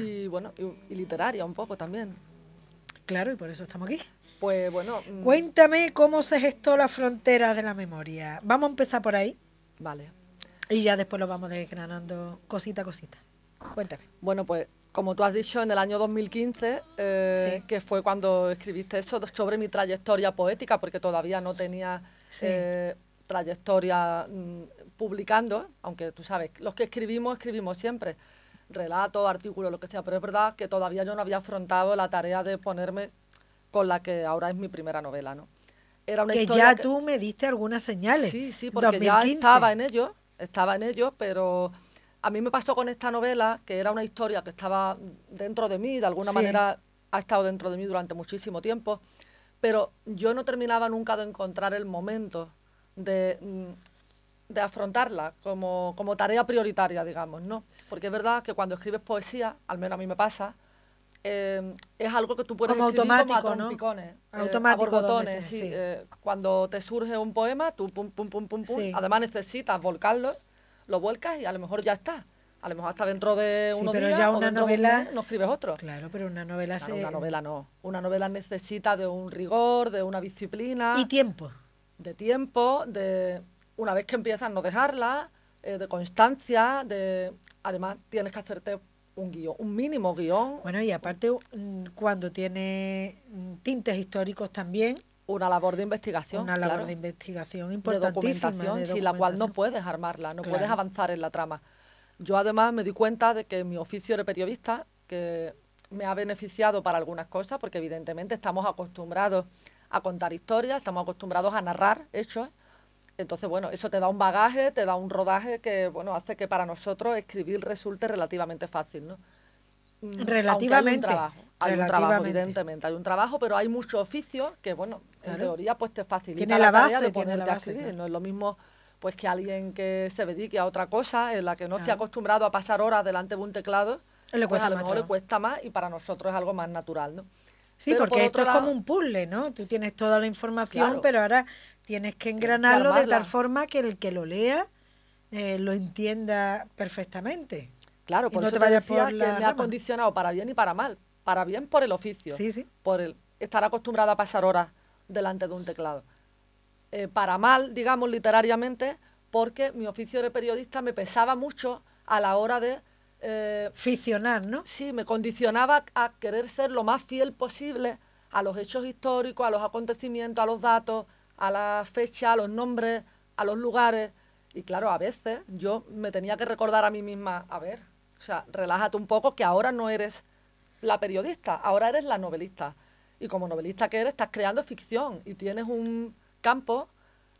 y bueno, y, literaria un poco también. Claro, y por eso estamos aquí. Pues bueno. Mm. Cuéntame cómo se gestó la frontera de la memoria. Vamos a empezar por ahí. Vale. Y ya después lo vamos desgranando cosita a cosita. Cuéntame. Bueno, pues como tú has dicho, en el año 2015, eh, que fue cuando escribiste eso sobre mi trayectoria poética, porque todavía no tenía eh, trayectoria mm, publicando, aunque tú sabes, los que escribimos, escribimos siempre, relatos, artículos, lo que sea, pero es verdad que todavía yo no había afrontado la tarea de ponerme con la que ahora es mi primera novela, ¿no? Era una que ya tú me diste algunas señales. Sí, sí, porque ya estaba en ello, estaba en ello, pero a mí me pasó con esta novela, que era una historia que estaba dentro de mí, de alguna manera ha estado dentro de mí durante muchísimo tiempo, pero yo no terminaba nunca de encontrar el momento de, mm, de afrontarla como, como, tarea prioritaria, digamos, ¿no? Porque es verdad que cuando escribes poesía, al menos a mí me pasa, eh, es algo que tú puedes como escribir automático, como a trompicones, ¿no? automático a borbotones, sí. Eh, cuando te surge un poema, tú pum, pum, pum, pum, pum, además necesitas volcarlo lo vuelcas y a lo mejor ya está. A lo mejor hasta dentro de unos pero ya una novela no escribes otro. Claro, pero una novela se... Una novela no. Una novela necesita de un rigor, de una disciplina. Y tiempo. De tiempo, de una vez que empiezas no dejarla, eh, de constancia, de además tienes que hacerte un guion, un mínimo guion. Bueno, y aparte mm, cuando tiene mm, tintes históricos también, una labor de investigación. Una labor de investigación importantísima. De documentación, sin la cual no puedes armarla, no puedes avanzar en la trama. Yo además me di cuenta de que mi oficio de periodista, que me ha beneficiado para algunas cosas, porque evidentemente estamos acostumbrados a contar historias, estamos acostumbrados a narrar hechos. Entonces, bueno, eso te da un bagaje, te da un rodaje que, bueno, hace que para nosotros escribir resulte relativamente fácil, ¿no? Mm, relativamente. Hay un trabajo, hay un trabajo, evidentemente, hay un trabajo, pero hay muchos oficios que, bueno, en teoría, pues te facilita la, tarea de ponerte a escribir. No es lo mismo pues que alguien que se dedique a otra cosa, en la que no esté acostumbrado a pasar horas delante de un teclado, pues a lo mejor le cuesta más y para nosotros es algo más natural, ¿no? Sí, porque esto es como un puzzle, ¿no? Tú tienes toda la información, pero ahora tienes que engranarlo de tal forma que el que lo lea eh, lo entienda perfectamente. Claro, por no eso te te, vayas decía por que la me ha condicionado para bien y para mal. Para bien por el oficio, Sí, sí. por el estar acostumbrada a pasar horas delante de un teclado. Eh, para mal, digamos, literariamente, porque mi oficio de periodista me pesaba mucho a la hora de... eh, Ficcionar, ¿no? sí, me condicionaba a querer ser lo más fiel posible a los hechos históricos, a los acontecimientos, a los datos, a la fecha, a los nombres, a los lugares. Y claro, a veces yo me tenía que recordar a mí misma, a ver, o sea, relájate un poco que ahora no eres la periodista, ahora eres la novelista. Y como novelista que eres, estás creando ficción y tienes un campo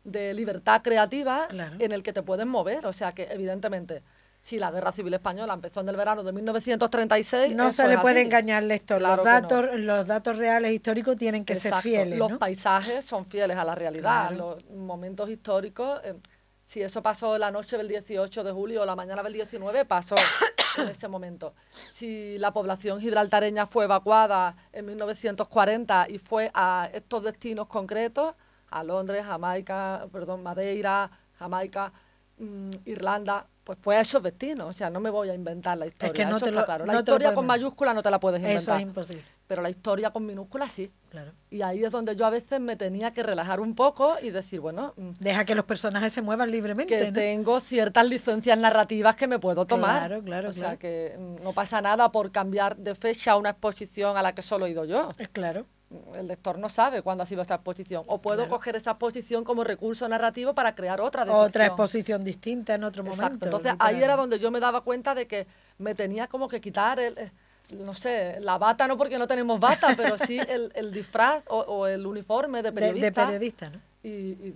de libertad creativa Claro. en el que te puedes mover. O sea que, evidentemente, si la Guerra Civil Española empezó en el verano de 1936... No se le puede engañar lector. Claro los, no. datos, los datos reales históricos tienen que ser fieles. Los ¿no? paisajes son fieles a la realidad. Claro. Los momentos históricos, eh, si eso pasó la noche del 18 de julio o la mañana del 19, pasó en ese momento. Si la población gibraltareña fue evacuada en 1940 y fue a estos destinos concretos, a Londres, Jamaica, perdón, Madeira, Jamaica, mm, Irlanda, pues fue a esos destinos. O sea, no me voy a inventar la historia. que no eso te está lo- claro. La no historia con mayúscula no te la puedes inventar. Eso es imposible. Pero la historia con minúscula sí. Claro. Y ahí es donde yo a veces me tenía que relajar un poco y decir, bueno, mm, Deja que los personajes se muevan libremente. que ¿no? tengo ciertas licencias narrativas que me puedo tomar. Claro, claro, O sea, claro. que mm, no pasa nada por cambiar de fecha una exposición a la que solo he ido yo. Eh, Claro. El lector no sabe cuándo ha sido esta exposición. O puedo Claro. coger esa exposición como recurso narrativo para crear otra de Otra exposición distinta en otro Exacto. momento. Entonces ahí era donde yo me daba cuenta de que me tenía como que quitar el, eh, no sé, la bata no porque no tenemos bata, pero sí el, el disfraz o, o el uniforme de periodista. de periodista, ¿no? y, y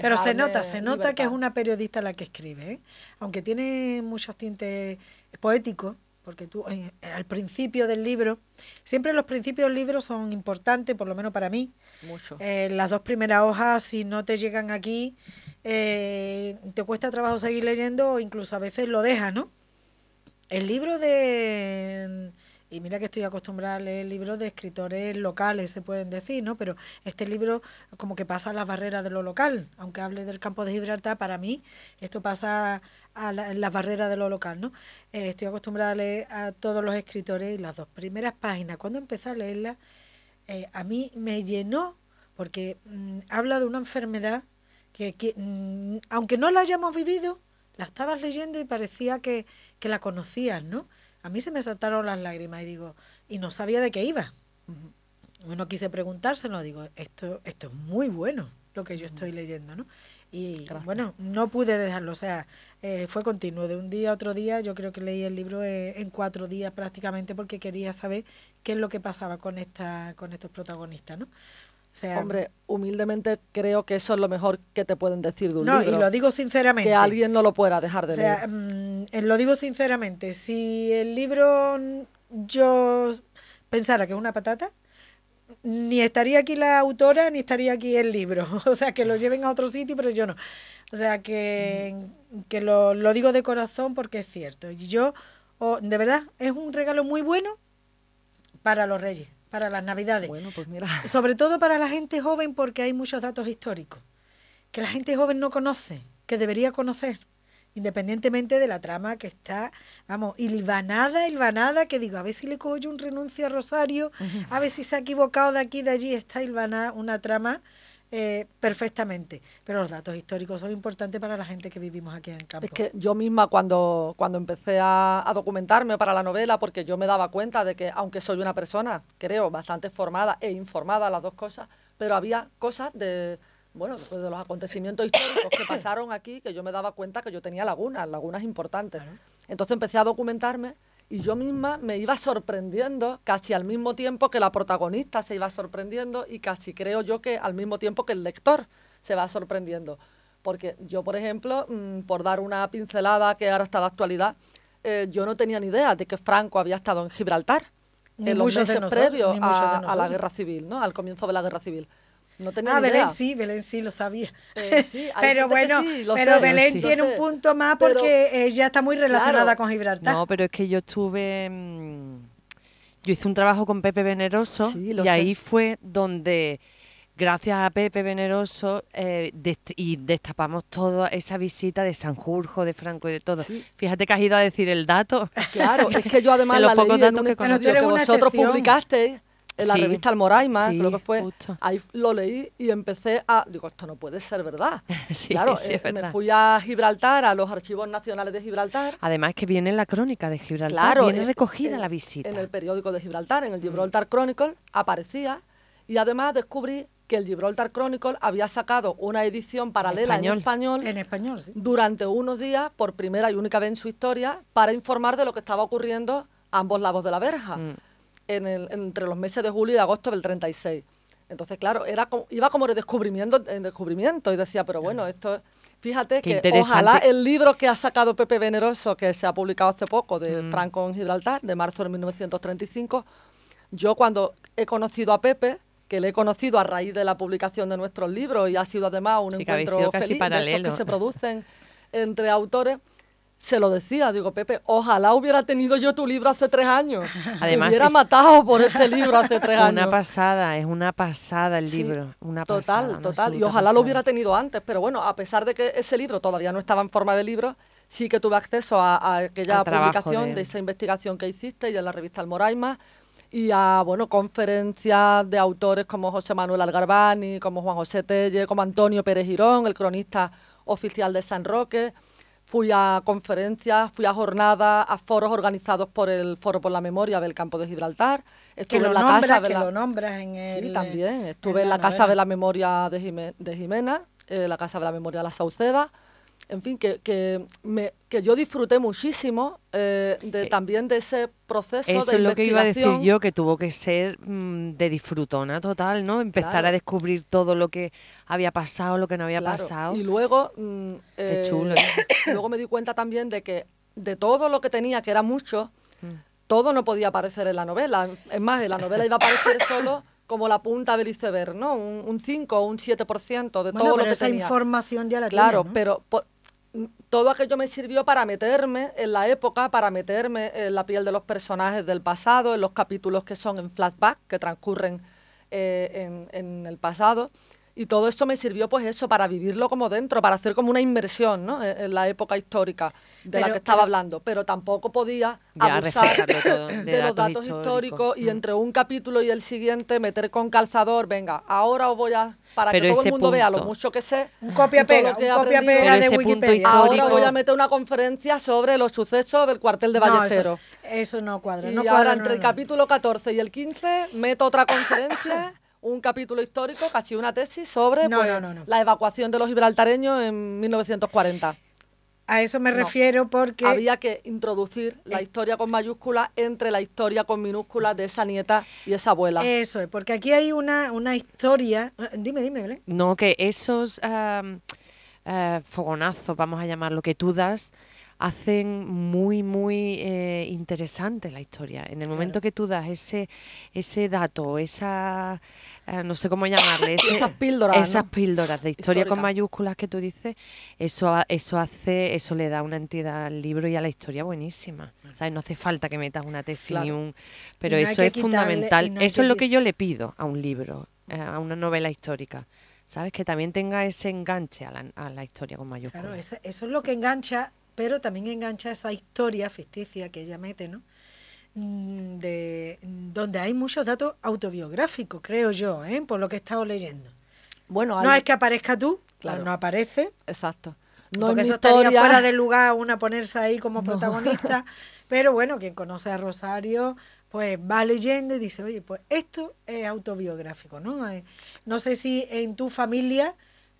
Pero se nota, se nota que es una periodista la que escribe, ¿eh? aunque tiene muchos tintes poéticos, porque tú eh, al principio del libro, siempre los principios del libro son importantes, por lo menos para mí. Mucho. Eh, las dos primeras hojas, si no te llegan aquí, eh, te cuesta trabajo seguir leyendo o incluso a veces lo dejas, ¿no? El libro de... Y mira que estoy acostumbrada a leer libros de escritores locales, se pueden decir, ¿no? Pero este libro como que pasa las barreras de lo local, aunque hable del campo de Gibraltar, para mí esto pasa a la- las barreras de lo local, ¿no? Eh, estoy acostumbrada a leer a todos los escritores y las dos primeras páginas, cuando empecé a leerlas, eh, a mí me llenó, porque mm, habla de una enfermedad que, que, mm, aunque no la hayamos vivido, la estabas leyendo y parecía que, que la conocías, ¿no? A mí se me saltaron las lágrimas y digo, y no sabía de qué iba. Bueno, quise preguntárselo, digo, esto, esto es muy bueno lo que yo estoy leyendo, ¿no? Y Gracias. bueno, no pude dejarlo, o sea, eh, fue continuo, de un día a otro día, yo creo que leí el libro eh, en cuatro días prácticamente porque quería saber qué es lo que pasaba con esta, con estos protagonistas, ¿no? O sea, Hombre, humildemente creo que eso es lo mejor que te pueden decir de un no, y libro. lo digo sinceramente. que alguien no lo pueda dejar de O sea, leer. mm, eh, lo digo sinceramente, si el libro yo pensara que es una patata, ni estaría aquí la autora ni estaría aquí el libro. O sea, que lo lleven a otro sitio, pero yo no. O sea, que, que lo, lo digo de corazón porque es cierto. Y yo, oh, de verdad, es un regalo muy bueno para los reyes, para las navidades. Bueno, pues mira, Sobre todo para la gente joven porque hay muchos datos históricos que la gente joven no conoce, que debería conocer, independientemente de la trama que está, vamos, hilvanada, hilvanada, que digo, a ver si le cojo yo un renuncio a Rosario, a ver si se ha equivocado de aquí, de allí, está hilvanada una trama eh, perfectamente. Pero los datos históricos son importantes para la gente que vivimos aquí en el campo. es que yo misma cuando, cuando empecé a, a documentarme para la novela, porque yo me daba cuenta de que aunque soy una persona, creo, bastante formada e informada, las dos cosas, pero había cosas de, bueno, pues de los acontecimientos históricos que pasaron aquí que yo me daba cuenta que yo tenía lagunas, lagunas importantes. Entonces empecé a documentarme y yo misma me iba sorprendiendo casi al mismo tiempo que la protagonista se iba sorprendiendo y casi creo yo que al mismo tiempo que el lector se va sorprendiendo. Porque yo, por ejemplo, mm, por dar una pincelada que ahora está de actualidad, eh, yo no tenía ni idea de que Franco había estado en Gibraltar Ni en los meses nosotros, previos a, a la guerra civil, ¿no? Al comienzo de la guerra civil. No tenía Ah, ni Belén idea. sí, Belén sí lo sabía. Eh, sí, pero bueno, sí, lo pero sé, Belén sí. tiene Lo un sé. punto más Pero- porque ella está muy relacionada Claro. con Gibraltar. No, pero es que yo estuve. mm, Yo hice un trabajo con Pepe Veneroso y sé. ahí fue donde gracias a Pepe Veneroso eh, dest- y destapamos toda esa visita de Sanjurjo, de Franco y de todo. Sí. Fíjate que has ido a decir el dato. Claro, es que yo además De los la pocos leí en datos un que que Pero tú eres vosotros excepción. En la Sí. revista Almoraima, Sí, creo que fue. justo. Ahí lo leí y empecé a... Digo, esto no puede ser verdad. Sí, claro, sí, eh, es me verdad. fui a Gibraltar, a los archivos nacionales de Gibraltar. Además que viene en la crónica de Gibraltar, Claro, viene eh, recogida en- la visita. En el periódico de Gibraltar, en el Gibraltar Chronicle, aparecía. Y además descubrí que el Gibraltar Chronicle había sacado una edición paralela en español. español, En español, sí. durante unos días, por primera y única vez en su historia, para informar de lo que estaba ocurriendo a ambos lados de la verja, Mm. En el- entre los meses de julio y agosto del 36. Entonces, claro, era como- iba como de descubrimiento en descubrimiento y decía, pero bueno, esto es- Fíjate Qué que ojalá el libro que ha sacado Pepe Veneroso, que se ha publicado hace poco, de Mm. Franco en Gibraltar, de marzo de 1935, yo cuando he conocido a Pepe, que le he conocido a raíz de la publicación de nuestros libros y ha sido además un Sí, que encuentro sido casi feliz de estos que se producen entre autores, se lo decía, digo, Pepe, ojalá hubiera tenido yo tu libro hace tres años. Además, Me hubiera es matado por este libro hace tres años. Una pasada, es una pasada el Sí, libro. Una total, pasada, total. Y ojalá lo hubiera tenido antes, pero bueno, a pesar de que ese libro todavía no estaba en forma de libro, sí que tuve acceso a, a aquella publicación de- de... esa investigación que hiciste y de la revista Almoraima y a bueno conferencias de autores como José Manuel Algarbani, como Juan José Telle, como Antonio Pérez Girón, el cronista oficial de San Roque. Fui a conferencias, fui a jornadas, a foros organizados por el Foro por la Memoria del Campo de Gibraltar. Que Estuve lo en la casa de que la... lo nombras en el... Sí, también. Estuve en en la Casa de la Memoria de Jimena, eh, la Casa de la Memoria de la Sauceda. En fin, que, que, me- que yo disfruté muchísimo eh, de, Eh, también de ese proceso Eso de es lo que iba a decir yo, que tuvo que ser mm, de disfrutona total, ¿no? Empezar Claro. a descubrir todo lo que había pasado, lo que no había Claro, pasado. Y luego, mm, eh, chulo. luego me di cuenta también de que de todo lo que tenía, que era mucho, Mm. todo no podía aparecer en la novela. Es más, en la novela iba a aparecer solo como la punta del iceberg, ¿no? Un, un 5 o un 7% de Bueno, todo pero lo que esa tenía. información ya la Claro, tienes, ¿no? pero por- todo aquello me sirvió para meterme en la época, para meterme en la piel de los personajes del pasado, en los capítulos que son en flashback, que transcurren eh, en, en el pasado. Y todo eso me sirvió, pues eso, para vivirlo como dentro, para hacer como una inmersión, ¿no? En, en la época histórica de la que estaba pero- hablando. Pero tampoco podía abusar todo, de, de los datos datos históricos. históricos y Mm. entre un capítulo y el siguiente meter con calzador, venga, ahora os voy a, para Pero que todo el mundo vea lo mucho que sé. Un copia-pega, un copia-pega de Wikipedia. Ahora voy a meter una conferencia sobre los sucesos del cuartel de No, eso- Ballesteros. eso, no cuadra. y no ahora cuadra, entre no, el no. capítulo 14 y el 15 meto otra conferencia, un capítulo histórico, casi una tesis sobre No, pues, no, no, no. la evacuación de los gibraltareños en 1940. A eso me No. refiero porque... Había que introducir la Eh. historia con mayúsculas entre la historia con minúsculas de esa nieta y esa abuela. Eso es, porque aquí hay una, una historia... eh, Dime, dime, Belén. No, que esos am, eh, fogonazos, vamos a llamarlo, que tú das, hacen muy, muy eh, interesante la historia. En el momento que tú das ese, ese dato, esa, eh, no sé cómo llamarle, ese- Esas píldoras, esas ¿no? píldoras de historia con mayúsculas que tú dices, eso, eso hace, eso le da una entidad al libro y a la historia buenísima. ¿Sabes? No hace falta que metas una tesis ni un, pero no eso es quitarle- fundamental. no eso es lo que yo le pido a un libro, eh, a una novela histórica. ¿Sabes? Que también tenga ese enganche a la, a la historia con mayúsculas. Claro, eso es lo que engancha, pero también engancha esa historia ficticia que ella mete, ¿no? Mm, De, donde hay muchos datos autobiográficos, creo yo, ¿eh? por lo que he estado leyendo. Bueno, No hay- es que aparezca tú, Claro. no aparece, Exacto. No porque eso estaría historia- fuera de lugar una ponerse ahí como protagonista, pero bueno, quien conoce a Rosario, pues va leyendo y dice, oye, pues esto es autobiográfico, ¿no? Eh, No sé si en tu familia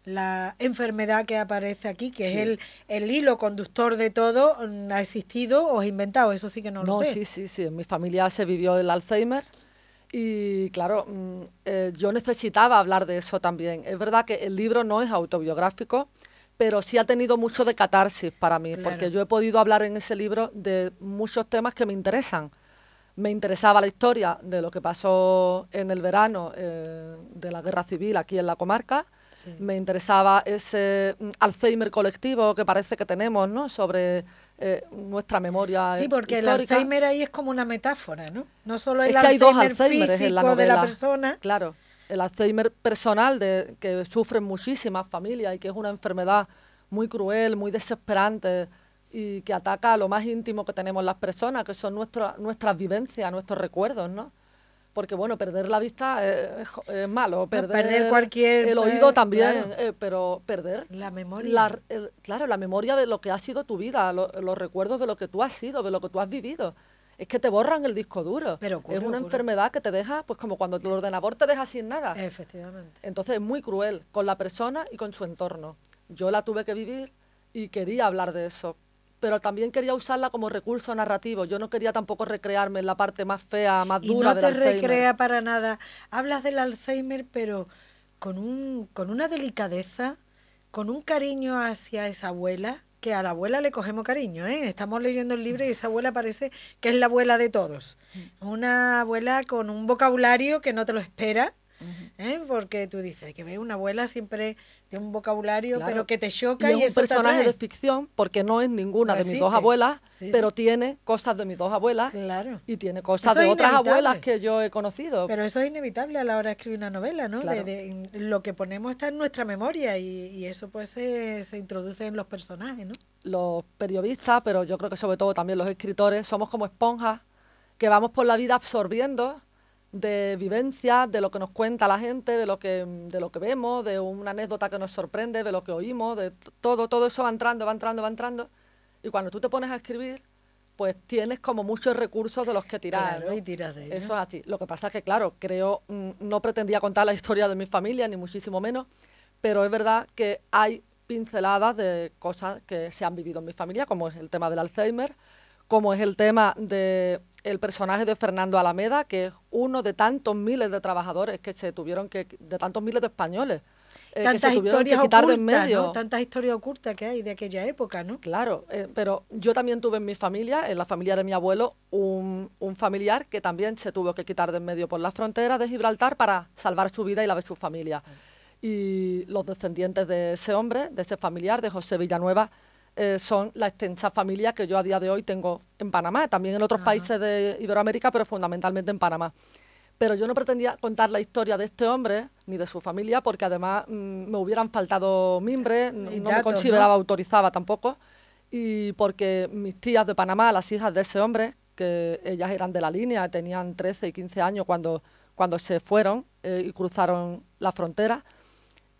la enfermedad que aparece aquí, que Sí. es el, el hilo conductor de todo, mm, ha existido o es inventado, eso sí que no, No, lo sé. sí, sí, sí. En mi familia se vivió el Alzheimer y claro, mm, eh, yo necesitaba hablar de eso también. Es verdad que el libro no es autobiográfico, pero sí ha tenido mucho de catarsis para mí, Claro. porque yo he podido hablar en ese libro de muchos temas que me interesan. Me interesaba la historia de lo que pasó en el verano eh, de la guerra civil aquí en la comarca. Sí. Me interesaba ese mm, Alzheimer colectivo que parece que tenemos, ¿no? Sobre eh, nuestra memoria Sí, porque el. Alzheimer ahí es como una metáfora, ¿no? No solo el Es que hay dos Alzheimer Alzheimers en la físico de la persona, Claro. el Alzheimer personal de, que sufren muchísimas familias y que es una enfermedad muy cruel, muy desesperante y que ataca a lo más íntimo que tenemos las personas, que son nuestras vivencias, nuestros recuerdos, ¿no? Porque, bueno, perder la vista es, malo, perder, cualquier... El oído también, eh, pero perder... La memoria. claro, la memoria de lo que ha sido tu vida, los recuerdos de lo que tú has sido, de lo que tú has vivido es que te borran el disco duro. Pero es una enfermedad que te deja, pues como cuando el ordenador te deja sin nada. Efectivamente. Entonces es muy cruel con la persona y con su entorno. Yo la tuve que vivir y quería hablar de eso, pero también quería usarla como recurso narrativo. Yo no quería tampoco recrearme en la parte más fea, más dura y no te recrea para nada. Hablas del Alzheimer, pero con, un, con una delicadeza, con un cariño hacia esa abuela que a la abuela le cogemos cariño, ¿eh? Estamos leyendo el libro y esa abuela parece que es la abuela de todos. Mm. Una abuela con un vocabulario que no te lo espera, ¿eh? porque tú dices que ves una abuela siempre de un vocabulario, pero que te choca. Y, es un personaje de ficción, porque no es ninguna de mis dos abuelas, pero tiene cosas de mis dos abuelas. Claro. Y tiene cosas de otras abuelas que yo he conocido. Pero eso es inevitable a la hora de escribir una novela, ¿no? De, lo que ponemos está en nuestra memoria y, eso pues se, se, introduce en los personajes, ¿no? Los periodistas, pero yo creo que sobre todo también los escritores, somos como esponjas que vamos por la vida absorbiendo de vivencias, de lo que nos cuenta la gente, de lo que, de lo que vemos, de una anécdota que nos sorprende, de lo que oímos, de todo, todo eso va entrando, va entrando, va entrando. Y cuando tú te pones a escribir, pues tienes como muchos recursos de los que tirar. y tiras de Eso es así. Lo que pasa es que, claro, creo, mm, no pretendía contar la historia de mi familia, ni muchísimo menos, pero es verdad que hay pinceladas de cosas que se han vivido en mi familia, como es el tema del Alzheimer, como es el tema de el personaje de Fernando Alameda, que es uno de tantos miles de trabajadores que se tuvieron que, de tantos miles de españoles, eh, que se tuvieron que quitar de en medio. Tantas historias ocultas que hay de aquella época, ¿no? Claro, eh, pero yo también tuve en mi familia, en la familia de mi abuelo, un, un, familiar que también se tuvo que quitar de en medio por la frontera de Gibraltar para salvar su vida y la de su familia. Y los descendientes de ese hombre, de ese familiar, de José Villanueva, eh, son la extensa familia que yo a día de hoy tengo en Panamá, también en otros países de Iberoamérica, pero fundamentalmente en Panamá. Pero yo no pretendía contar la historia de este hombre ni de su familia, porque además mm, me hubieran faltado mimbres, no, me consideraba autorizada tampoco, y porque mis tías de Panamá, las hijas de ese hombre, que ellas eran de la línea, tenían 13 y 15 años cuando, cuando se fueron eh, y cruzaron la frontera,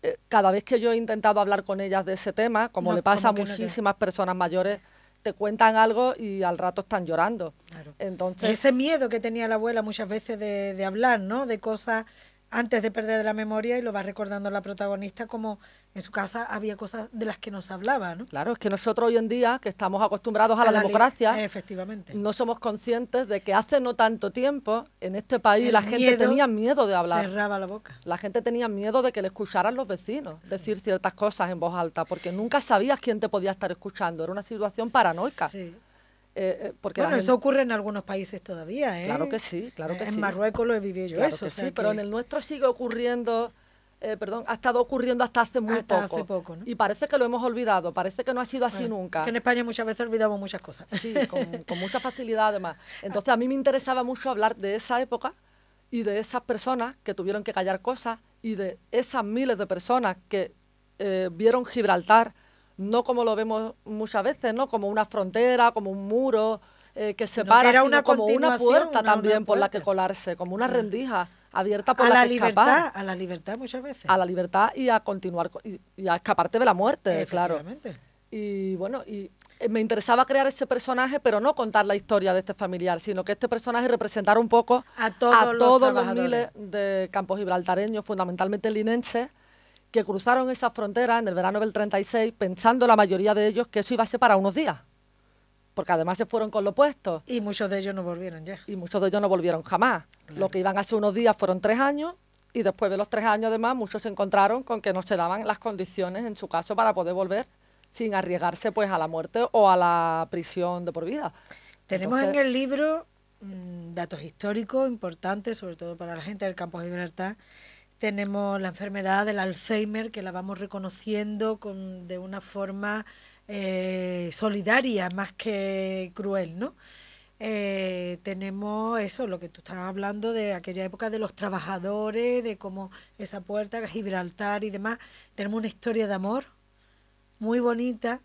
eh, cada vez que yo he intentado hablar con ellas de ese tema, como le pasa a muchísimas personas mayores, te cuentan algo y al rato están llorando. Entonces, ese miedo que tenía la abuela muchas veces de, de hablar, ¿no? De cosas antes de perder la memoria y lo va recordando la protagonista como en su casa había cosas de las que nos hablaba, ¿no? Claro, es que nosotros hoy en día, que estamos acostumbrados a, la, democracia, efectivamente. no somos conscientes de que hace no tanto tiempo en este país la gente tenía miedo de hablar. Cerraba la boca. La gente tenía miedo de que le escucharan los vecinos decir ciertas cosas en voz alta, porque nunca sabías quién te podía estar escuchando. Era una situación paranoica. Sí. Eh, eh, porque bueno, eso ocurre en algunos países todavía, ¿eh? Claro que sí, claro que en sí. En Marruecos lo he vivido yo eso. Que sí, pero en el nuestro sigue ocurriendo, eh, perdón, ha estado ocurriendo hasta hace muy hasta poco. Hace poco ¿no? Y parece que lo hemos olvidado, parece que no ha sido así nunca. Que en España muchas veces olvidamos muchas cosas. Sí, con, con mucha facilidad además. Entonces a mí me interesaba mucho hablar de esa época y de esas personas que tuvieron que callar cosas y de esas miles de personas que vieron Gibraltar no como lo vemos muchas veces, ¿no? Como una frontera, como un muro eh, que separa, era una como una puerta también por la que colarse, como una rendija abierta por a la, que libertad, escapar. A la libertad muchas veces. A la libertad y a continuar y, a escaparte de la muerte, claro. Y bueno, y eh, me interesaba crear ese personaje, pero no contar la historia de este familiar, sino que este personaje representara un poco a todos, los, miles de campos gibraltareños, fundamentalmente linenses, que cruzaron esa frontera en el verano del 36 pensando la mayoría de ellos que eso iba a ser para unos días. Porque además se fueron con lo puesto. Y muchos de ellos no volvieron ya. Y muchos de ellos no volvieron jamás. Lo que iban a ser unos días fueron tres años y después de los tres años además muchos se encontraron con que no se daban las condiciones en su caso para poder volver sin arriesgarse pues a la muerte o a la prisión de por vida. Tenemos en el libro mm, datos históricos importantes, sobre todo para la gente del campo de Gibraltar, tenemos la enfermedad del Alzheimer, que la vamos reconociendo con, de una forma eh, solidaria más que cruel, ¿no? eh, tenemos eso, lo que tú estabas hablando de aquella época de los trabajadores, de cómo esa puerta, Gibraltar y demás. Tenemos una historia de amor muy bonita,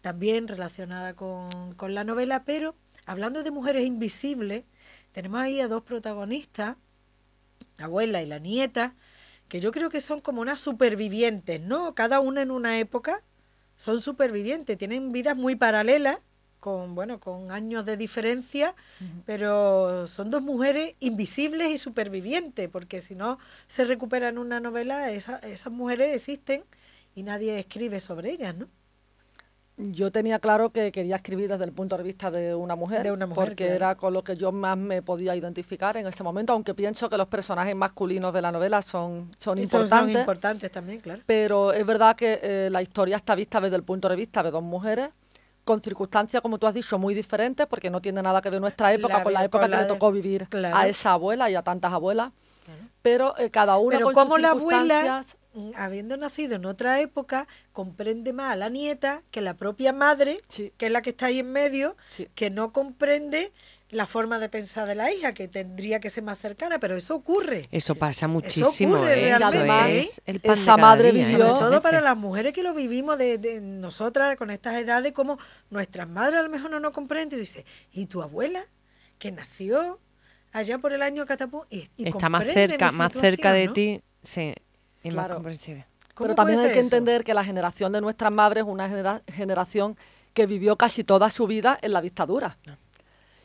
también relacionada con, con la novela, pero hablando de mujeres invisibles, tenemos ahí a dos protagonistas, la abuela y la nieta, que yo creo que son como unas supervivientes, ¿no? Cada una en una época son supervivientes, tienen vidas muy paralelas, con bueno, con años de diferencia, pero son dos mujeres invisibles y supervivientes, porque si no se recuperan una novela, esas mujeres existen y nadie escribe sobre ellas, ¿no? Yo tenía claro que quería escribir desde el punto de vista de una mujer, de una mujer porque era con lo que yo más me podía identificar en ese momento, aunque pienso que los personajes masculinos de la novela son, son importantes. Son importantes también, claro. Pero es verdad que eh, la historia está vista desde el punto de vista de dos mujeres, con circunstancias, como tú has dicho, muy diferentes, porque no tiene nada que ver nuestra época con la época que le tocó vivir a esa abuela y a tantas abuelas. Pero eh, cada una pero con como la abuela habiendo nacido en otra época, comprende más a la nieta que la propia madre, que es la que está ahí en medio, que no comprende la forma de pensar de la hija, que tendría que ser más cercana, pero eso ocurre. Eso pasa muchísimo. Eso ¿eh? realmente. el esa madre vivió. Sobre todo para las mujeres que lo vivimos de, nosotras con estas edades, como nuestras madres a lo mejor no nos comprenden y dice, ¿y tu abuela? Que nació allá por el año Catapú y, Está más cerca, más cerca de ti, sí claro. Pero también hay que entender que la generación de nuestras madres es una generación que vivió casi toda su vida en la dictadura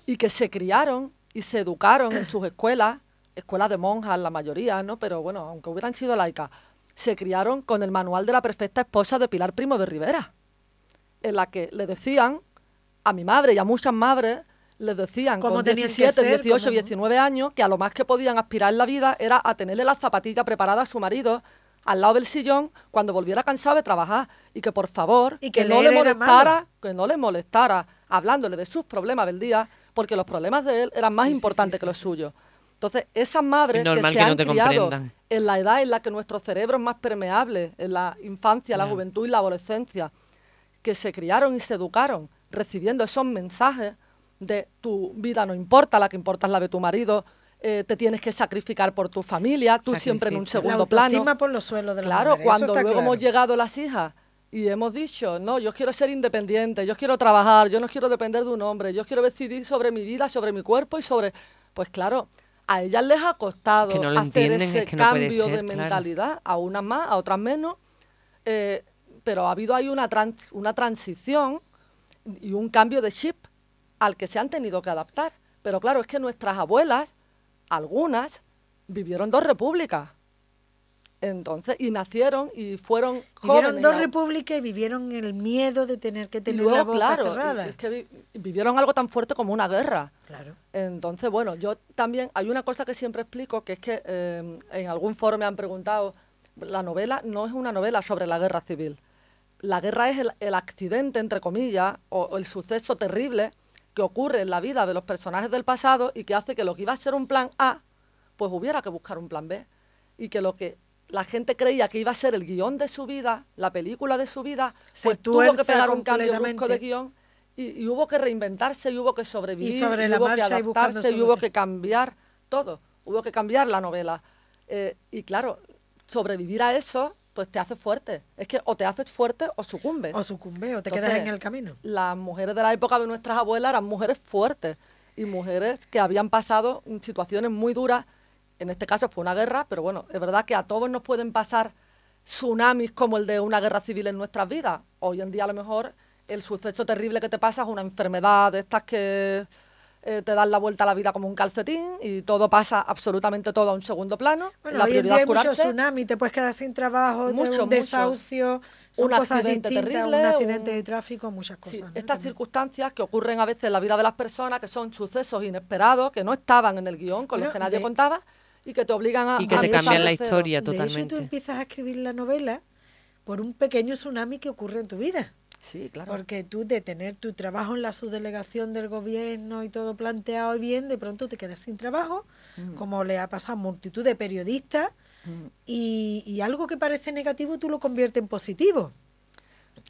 y que se criaron y se educaron en sus escuelas, escuelas de monjas la mayoría, ¿no? Pero bueno, aunque hubieran sido laicas, se criaron con el manual de la perfecta esposa de Pilar Primo de Rivera, en la que le decían a mi madre y a muchas madres les decían con 17, 18, 19 años que a lo más que podían aspirar en la vida era a tenerle la zapatilla preparada a su marido al lado del sillón cuando volviera cansado de trabajar. Y que por favor y que, no le molestara, que no le molestara hablándole de sus problemas del día, porque los problemas de él eran más importantes que los suyos. Entonces, esas madres que se han criado en la edad en la que nuestro cerebro es más permeable, en la infancia, la juventud y la adolescencia, que se criaron y se educaron recibiendo esos mensajes, de tu vida no importa, la que importa es la de tu marido, eh, te tienes que sacrificar por tu familia, tú siempre en un segundo plano. por los suelos de la Claro, cuando luego hemos llegado las hijas y hemos dicho, no, yo quiero ser independiente, yo quiero trabajar, yo no quiero depender de un hombre, yo quiero decidir sobre mi vida, sobre mi cuerpo y sobre... Pues claro, a ellas les ha costado hacer ese cambio de mentalidad, a unas más, a otras menos, eh, pero ha habido ahí una, una transición y un cambio de chip al que se han tenido que adaptar. Pero claro, es que nuestras abuelas, algunas, vivieron dos repúblicas. Entonces, y nacieron y fueron Vivieron dos repúblicas y vivieron el miedo de tener que tener la boca claro, cerrada. Es que vivieron algo tan fuerte como una guerra. Claro. Entonces, bueno, yo también, hay una cosa que siempre explico, que es que eh, en algún foro me han preguntado, la novela no es una novela sobre la guerra civil. La guerra es el, accidente, entre comillas, o el suceso terrible que ocurre en la vida de los personajes del pasado y que hace que lo que iba a ser un plan A, pues hubiera que buscar un plan B. Y que lo que la gente creía que iba a ser el guion de su vida, la película de su vida, pues tuvo que pegar un cambio brusco de guion y, hubo que reinventarse y hubo que sobrevivir, y, hubo que adaptarse y, hubo que cambiar todo, hubo que cambiar la novela. Eh, y claro, sobrevivir a eso pues te hace fuerte. Es que o te haces fuerte o sucumbes. O sucumbes o te quedas en el camino. Las mujeres de la época de nuestras abuelas eran mujeres fuertes y mujeres que habían pasado situaciones muy duras. En este caso fue una guerra, pero bueno, es verdad que a todos nos pueden pasar tsunamis como el de una guerra civil en nuestras vidas. Hoy en día a lo mejor el suceso terrible que te pasa es una enfermedad de estas que eh, te dan la vuelta a la vida como un calcetín y todo pasa absolutamente todo a un segundo plano. Bueno, la hoy en día hay mucho tsunami, te puedes quedar sin trabajo, mucho, un desahucio, un accidente terrible, un accidente de tráfico, muchas cosas. Estas circunstancias que ocurren a veces en la vida de las personas, que son sucesos inesperados, que no estaban en el guion, con los que nadie contaba, y que te obligan a... Y que te cambian la historia totalmente. De hecho, tú empiezas a escribir la novela por un pequeño tsunami que ocurre en tu vida. Sí, claro. Porque tú de tener tu trabajo en la subdelegación del gobierno y todo planteado bien, de pronto te quedas sin trabajo, mm. como le ha pasado a multitud de periodistas, mm. y, algo que parece negativo tú lo conviertes en positivo.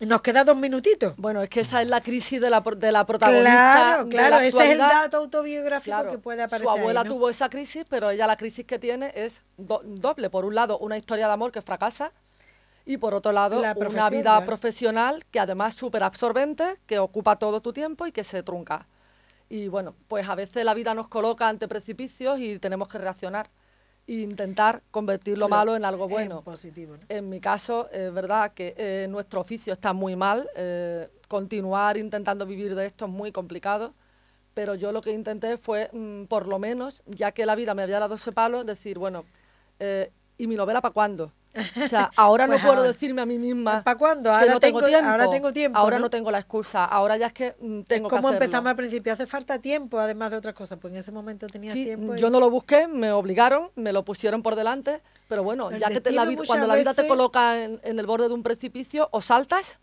Nos queda dos minutitos. Bueno, es que esa es la crisis de la, de la protagonista. Claro, de claro, la ese es el dato autobiográfico Claro, que puede aparecer. Su abuela ahí, ¿no? tuvo esa crisis, pero ella la crisis que tiene es do- doble. Por un lado, una historia de amor que fracasa y por otro lado, La una vida profesional que además es súper absorbente, que ocupa todo tu tiempo y que se trunca. Y bueno, pues a veces la vida nos coloca ante precipicios y tenemos que reaccionar e intentar convertir lo Lo- malo en algo en bueno. positivo, ¿no? En mi caso, es verdad que eh, nuestro oficio está muy mal. eh, continuar intentando vivir de esto es muy complicado. Pero yo lo que intenté fue, mm, por lo menos, ya que la vida me había dado ese palo, decir, bueno, eh, ¿y mi novela para cuándo? O sea, ahora Pues no puedo ahora. decirme a mí misma ¿Para cuándo? que Ahora no tengo tengo- tiempo. ahora tengo tiempo, Ahora ¿no? ¿no? tengo la excusa. Ahora ya es que mm, tengo Como que hacerlo. empezamos al principio, hace falta tiempo, además de otras cosas, pues en ese momento tenías Sí, tiempo. y- yo no lo busqué, me obligaron, me lo pusieron por delante, pero bueno, El ya que te- la cuando la vida te coloca en, en el borde de un precipicio, o saltas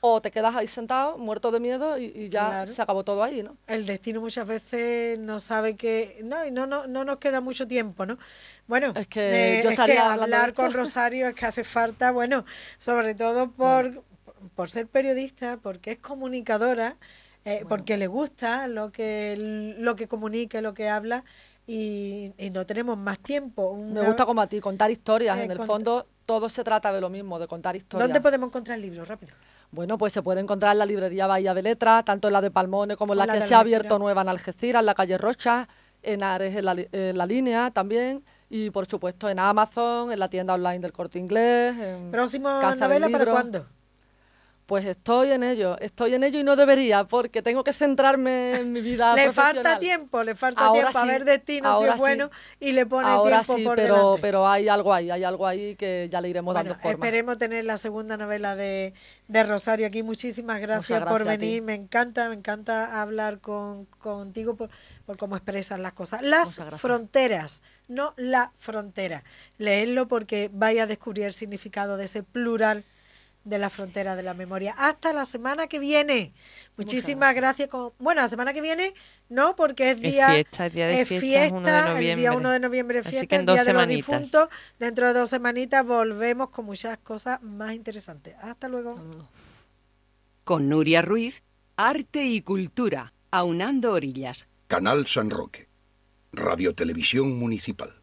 o te quedas ahí sentado, muerto de miedo y, y ya Claro. se acabó todo ahí, ¿no? El destino muchas veces no sabe que... No, y no, no, no nos queda mucho tiempo, ¿no? Bueno, Es que yo es que hablar con Rosario es que hace falta, bueno, sobre todo por, por ser periodista, porque es comunicadora, eh, porque le gusta lo que, lo que comunica, lo que habla, y, y no tenemos más tiempo. Me gusta como a ti, contar historias. Eh, en el fondo, todo se trata de lo mismo, de contar historias. ¿Dónde podemos encontrar libros? Rápido. Bueno, pues se puede encontrar en la librería Bahía de Letras, tanto en la de Palmone como en la la que se ha abierto nueva en Algeciras, en la calle Rocha, en Ares en la, li- en la línea también, y por supuesto en Amazon, en la tienda online del Corte Inglés. En ¿Próximo Casa del novela para cuándo? Pues estoy en ello, estoy en ello y no debería, porque tengo que centrarme en mi vida Le profesional. falta tiempo, le falta Ahora tiempo a sí, ver destino si es sí. bueno y le pone Ahora tiempo sí, por pero, delante. pero hay algo ahí, hay algo ahí que ya le iremos Bueno, dando forma. esperemos tener la segunda novela de, de Rosario aquí. Muchísimas gracias, por gracias a venir. Me encanta, me encanta hablar con, contigo por, por cómo expresas las cosas. Las fronteras, no la frontera. Leedlo porque vaya a descubrir el significado de ese plural de la frontera de la memoria. Hasta la semana que viene. Muchísimas gracias. Bueno, la semana que viene no, porque es día, es fiesta, el día de es fiesta, día 1 de noviembre es fiesta, el día semanitas. de los difuntos. Dentro de dos semanitas volvemos con muchas cosas más interesantes. Hasta luego. Con Nuria Ruiz, Arte y Cultura, aunando orillas. Canal San Roque, Radio Televisión Municipal.